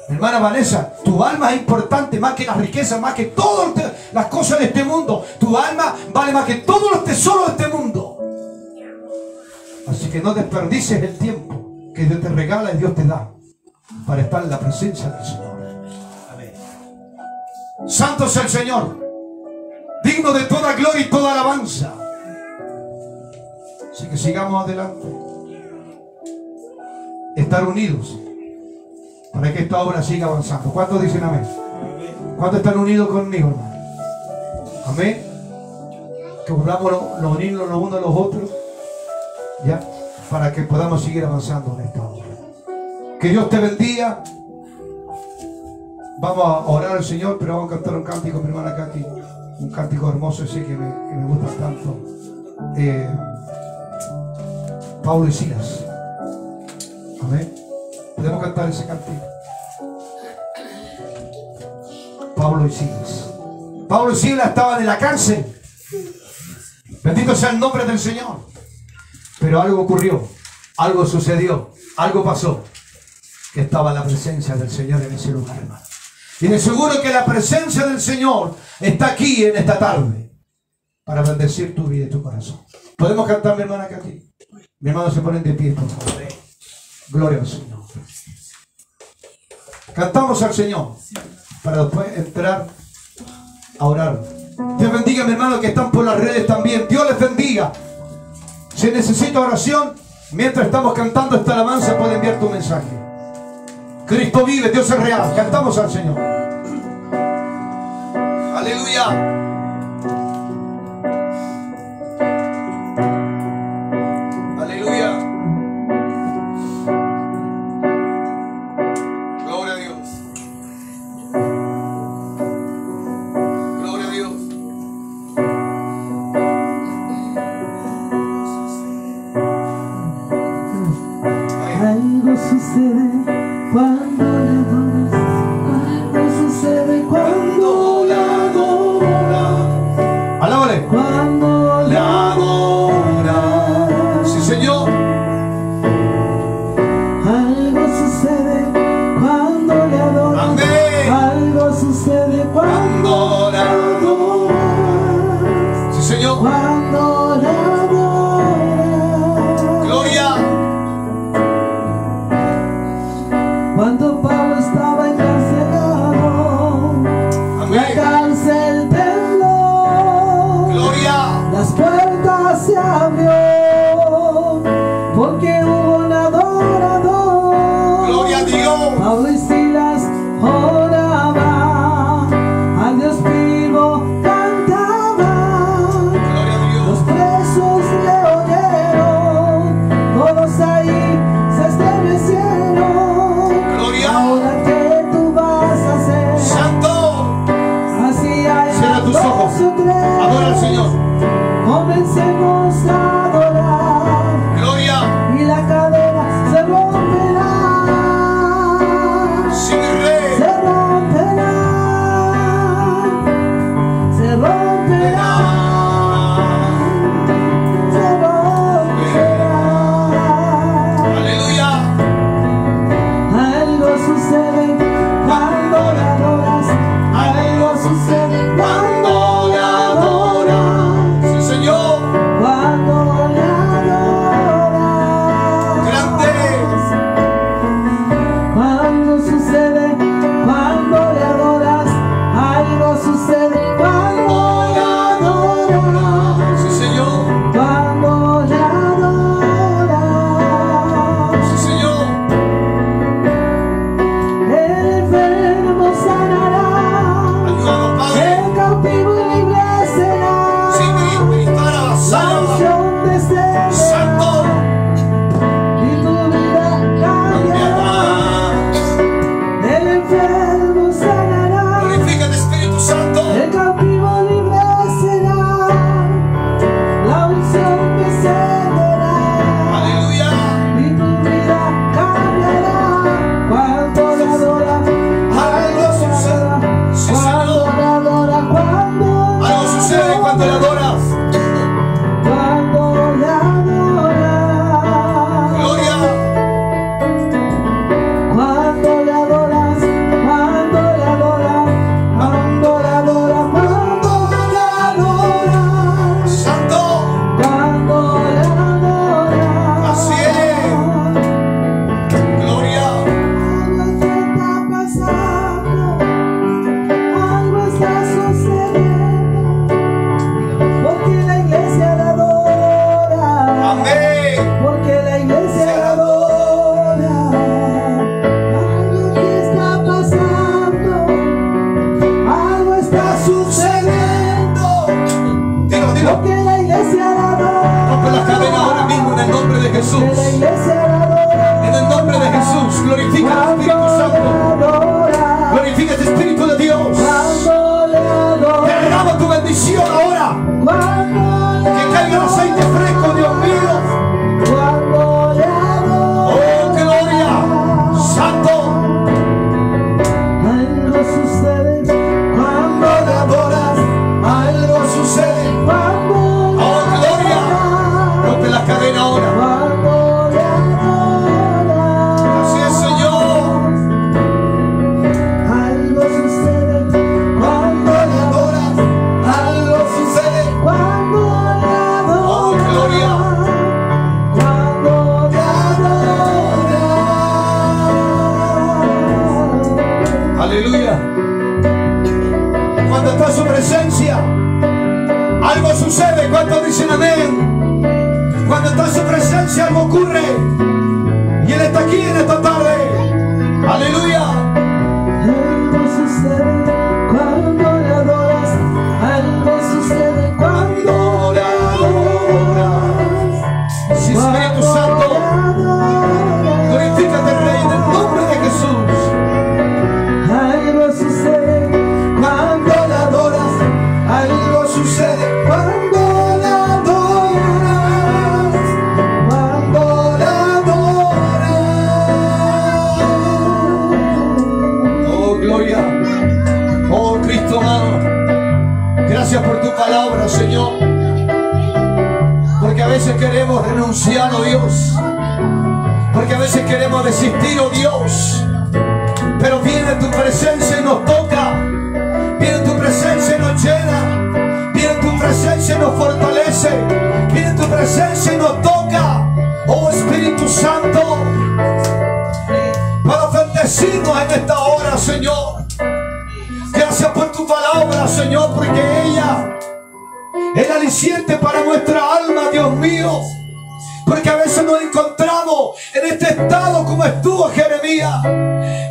Hermana Vanessa, tu alma es importante más que las riquezas, más que todas las cosas de este mundo. Tu alma vale más que todos los tesoros de este mundo. Así que no desperdices el tiempo que Dios te regala y Dios te da para estar en la presencia del Señor. Santo es el Señor, digno de toda gloria y toda alabanza. Así que sigamos adelante. Estar unidos para que esta obra siga avanzando. ¿Cuántos dicen amén? ¿Cuántos están unidos conmigo, hermano? Amén. Que volvamos a unirnos los unos a los otros. Ya, para que podamos seguir avanzando en esta obra. Que Dios te bendiga. Vamos a orar al Señor, pero vamos a cantar un cántico, mi hermana Katy. Un cántico hermoso ese que me, gusta tanto. Eh, y Silas. Amén. Podemos cantar ese cántico. Pablo y Silas. Pablo y Silas estaban en la cárcel. Bendito sea el nombre del Señor. Pero algo ocurrió, algo sucedió, algo pasó. Que estaba la presencia del Señor en ese lugar, hermano. Y de seguro que la presencia del Señor está aquí en esta tarde para bendecir tu vida y tu corazón. ¿Podemos cantar, mi hermana Katy? Mi hermano se ponen de pie, por favor. Gloria al Señor. Cantamos al Señor para después entrar a orar. Dios bendiga, mi hermano, que están por las redes también. Dios les bendiga. Si necesita oración, mientras estamos cantando esta alabanza, puede enviar tu mensaje. Cristo vive, Dios es real. Cantamos al Señor. Aleluya. Oh Cristo amado, gracias por tu palabra, Señor. Porque a veces queremos renunciar, oh Dios. Porque a veces queremos desistir, oh Dios. Pero viene tu presencia y nos toca. Viene tu presencia y nos llena. Viene tu presencia y nos fortalece. Viene tu presencia y nos toca. Oh Espíritu Santo bendecirnos en esta hora, Señor. Gracias por tu palabra, Señor, porque ella es aliciente para nuestra alma, Dios mío. Porque a veces nos encontramos en este estado como estuvo Jeremías.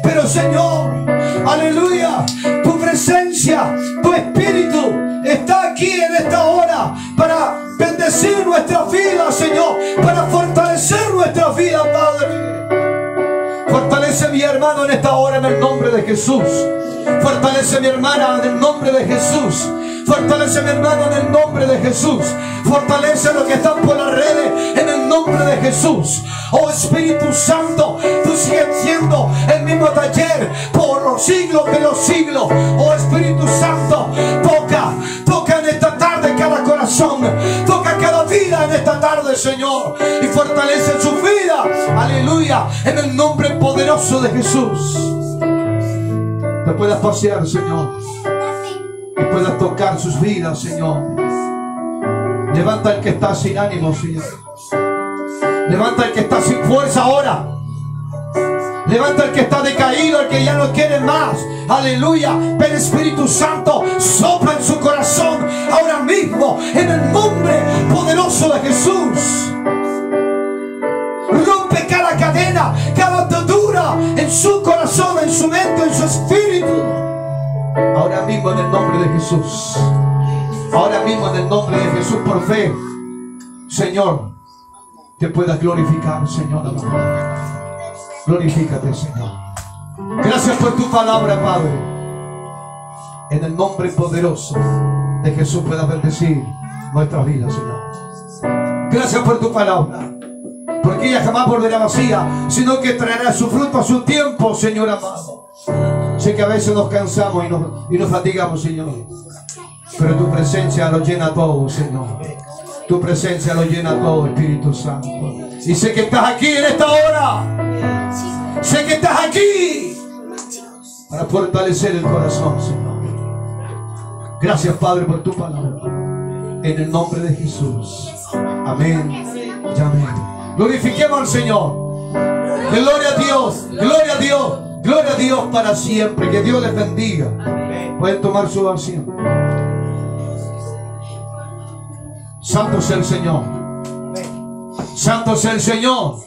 Pero Señor, aleluya, tu presencia, tu espíritu está aquí en esta hora para bendecir nuestra vida, Señor, para fortalecer nuestra vida, Padre. Fortalece mi hermano en esta hora en el nombre de Jesús. Fortalece mi hermana en el nombre de Jesús. Fortalece mi hermano en el nombre de Jesús. Fortalece a los que están por las redes en el nombre de Jesús. Oh Espíritu Santo, tú sigues siendo el mismo taller por los siglos de los siglos. Oh Espíritu Santo, toca, toca en esta tarde cada corazón. Vida en esta tarde, Señor. Y fortalece su vida. Aleluya. En el nombre poderoso de Jesús. Te puedas pasear, Señor. Y puedas tocar sus vidas, Señor. Levanta al que está sin ánimo, Señor. Levanta al que está sin fuerza ahora. Levanta al que está decaído, al que ya no quiere más. Aleluya. Ven Espíritu Santo, sopla en su corazón ahora mismo en el nombre poderoso de Jesús. Rompe cada cadena, cada atadura en su corazón, en su mente, en su espíritu. Ahora mismo en el nombre de Jesús. Ahora mismo en el nombre de Jesús por fe. Señor, te puedas glorificar, Señor. Glorifícate, Señor. Gracias por tu palabra, Padre. En el nombre poderoso de Jesús puedas bendecir nuestras vidas, Señor. Gracias por tu palabra. Porque ella jamás volverá vacía, sino que traerá su fruto a su tiempo, Señor amado. Sé que a veces nos cansamos y nos, y nos fatigamos, Señor. Pero tu presencia lo llena todo, Señor. Tu presencia lo llena todo, Espíritu Santo. Y sé que estás aquí en esta hora. Sé que estás aquí para fortalecer el corazón, Señor. Gracias, Padre, por tu palabra. En el nombre de Jesús. Amén. y amén. Glorifiquemos al Señor. Gloria a Dios. Gloria a Dios. Gloria a Dios para siempre. Que Dios les bendiga. Pueden tomar su oración. Santo sea el Señor. Santo sea el Señor.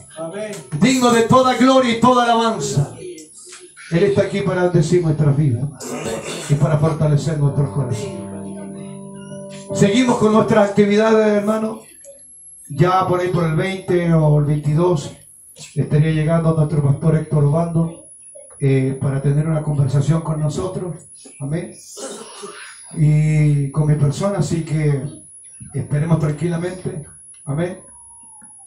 Digno de toda gloria y toda alabanza. Él está aquí para bendecir nuestras vidas y para fortalecer nuestros corazones. Seguimos con nuestras actividades, hermano. Ya por ahí por el 20 o el 22 estaría llegando nuestro pastor Héctor Obando eh, para tener una conversación con nosotros. Amén. Y con mi persona, así que esperemos tranquilamente. Amén.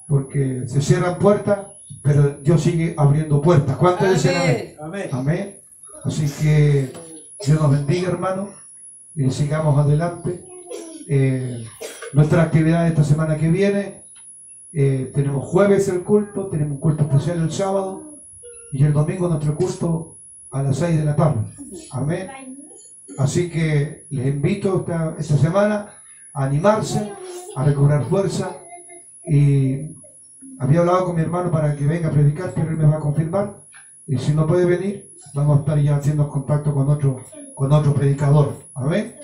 Porque se cierran puertas, pero Dios sigue abriendo puertas. ¿Cuántos dicen amén? Amén. Amén. Así que Dios nos bendiga, hermano, y sigamos adelante. Eh, nuestra actividad esta semana que viene, eh, tenemos jueves el culto, tenemos un culto especial el sábado y el domingo nuestro culto a las 6 de la tarde. Amén. Así que les invito esta, esta semana a animarse, a recobrar fuerza y había hablado con mi hermano para que venga a predicar, pero él me va a confirmar. Y si no puede venir, vamos a estar ya haciendo contacto con otro, con otro predicador. Amén.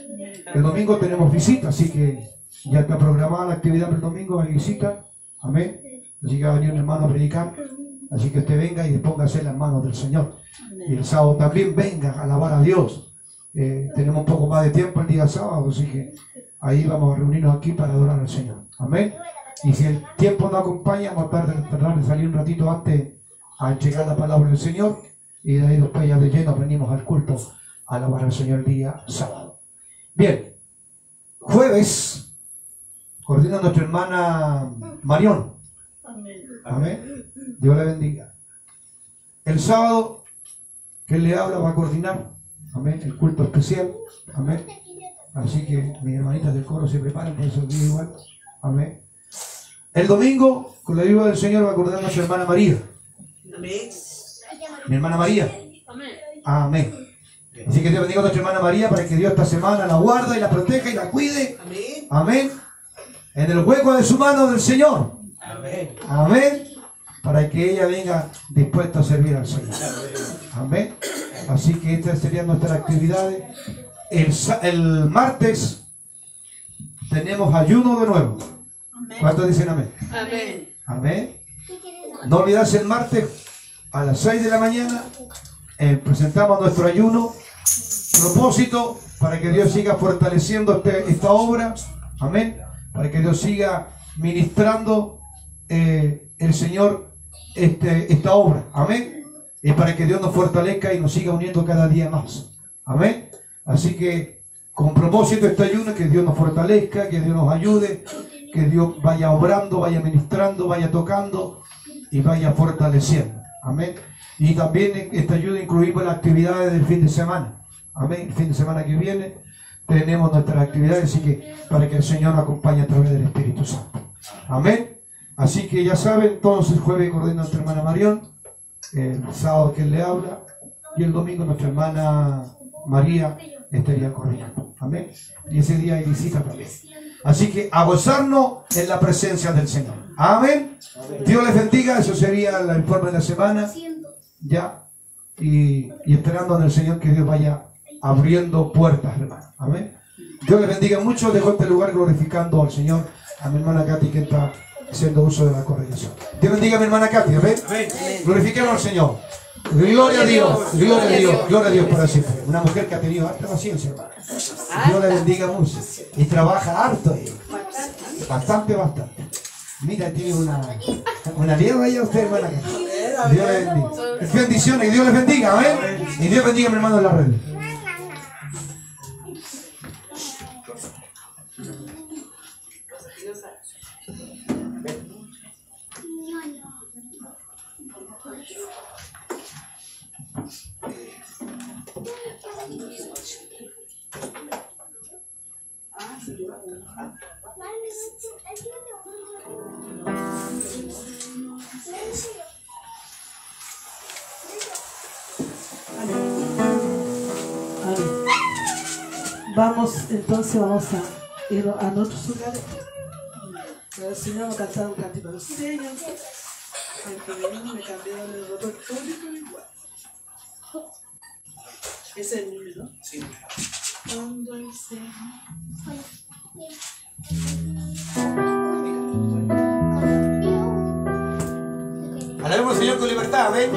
El domingo tenemos visita, así que ya está programada la actividad del domingo, hay visita. Amén. Así que va a venir un hermano a predicar. Así que usted venga y póngase las manos del Señor. Y el sábado también venga a alabar a Dios. Eh, tenemos un poco más de tiempo el día sábado, así que ahí vamos a reunirnos aquí para adorar al Señor. Amén. Y si el tiempo no acompaña, vamos a tratar de- salir un ratito antes a llegar la palabra del Señor. Y de ahí después ya de lleno venimos al culto a alabar al Señor el día sábado. Bien, jueves coordina nuestra hermana Marión. Amén. Dios le bendiga. El sábado que él le habla va a coordinar. Amén. El culto especial. Amén. Así que mis hermanitas del coro se preparan para esos días igual. Amén. El domingo, con la ayuda del Señor, va a coordinar nuestra hermana María. Mi hermana María. Amén. Así que Dios bendiga a nuestra hermana María para que Dios esta semana la guarde y la proteja y la cuide. Amén. En el hueco de su mano del Señor. Amén. Para que ella venga dispuesta a servir al Señor. Amén. Así que estas serían nuestras actividades. El, sa- el martes tenemos ayuno de nuevo. ¿Cuántos dicen amén? Amén. Amén. No olvidarse el martes a las 6 de la mañana. eh, presentamos nuestro ayuno. Propósito para que Dios siga fortaleciendo este- esta obra. Amén. Para que Dios siga ministrando eh, el Señor este, esta obra. Amén. Y para que Dios nos fortalezca y nos siga uniendo cada día más. Amén. Así que con propósito este ayuno, que Dios nos fortalezca, que Dios nos ayude, que Dios vaya obrando, vaya ministrando, vaya tocando y vaya fortaleciendo. Amén. Y también en este ayuno incluimos las actividades del fin de semana. Amén. Fin de semana que viene tenemos nuestras actividades, así que para que el Señor nos acompañe a través del Espíritu Santo. Amén. Así que ya saben, el jueves coordina nuestra hermana Marión, el sábado que él le habla, y el domingo nuestra hermana María estaría coordinando. Amén. Y ese día hay visita también. Así que a gozarnos en la presencia del Señor. Amén. Dios les bendiga. Eso sería el informe de la semana. Ya. Y, y esperando en el Señor que Dios vaya abriendo puertas, hermano. Amén. Dios les bendiga mucho. Dejo este lugar glorificando al Señor. A mi hermana Katy que está haciendo uso de la corrección. Dios bendiga a mi hermana Katy. Amén. Glorifiquemos al Señor. Gloria a Dios, gloria a Dios, gloria a Dios para siempre. Una mujer que ha tenido harta paciencia, hermano. Dios le bendiga mucho. Y trabaja harto. eh. Bastante, bastante. Mira, tiene una, una liebre ahí a usted, hermana. Dios le bendiga. Bendiciones y Dios les bendiga, amén. Y Dios bendiga a mi hermano en la red. Vamos, entonces a ir a nuestros lugares. Pero me cambiaron el repertorio, pero igual. Ese es el ¿no? Sí. Señor Alabemos al Señor con libertad, amén.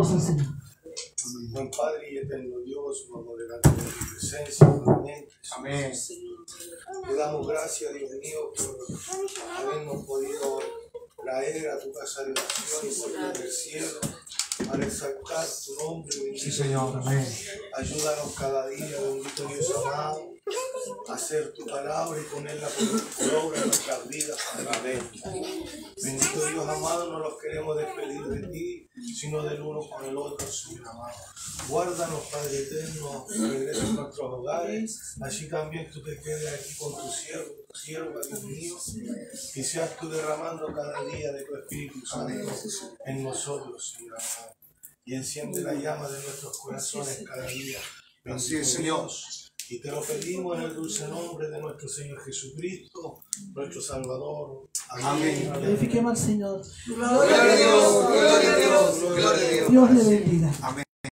Amén. Oramos al Señor. Buen Padre y eterno Dios, vamos delante de tu presencia, nuevamente. Amén. Te damos gracias, Dios mío, por habernos podido traer a tu casa de oración y por del cielo para exaltar tu nombre, Señor. Amén. Ayúdanos cada día, bendito Dios amado, a hacer tu palabra y ponerla por, obra en nuestras vidas. Padre. Bendito Dios amado, no los queremos despedir de ti, sino del uno con el otro, Señor amado. Guárdanos, Padre eterno, regresa a nuestros hogares, así también tú te quedes aquí con tu siervo, tu sierva, Dios mío, y seas tú derramando cada día de tu Espíritu Santo en nosotros, Señor. Y enciende la llama de nuestros corazones cada día. Así es, Señor. Y te lo pedimos en el dulce nombre de nuestro Señor Jesucristo, nuestro Salvador. Amén. Glorifiquemos al Señor. Gloria a Dios, gloria a Dios, gloria a Dios. Dios le bendiga. Amén.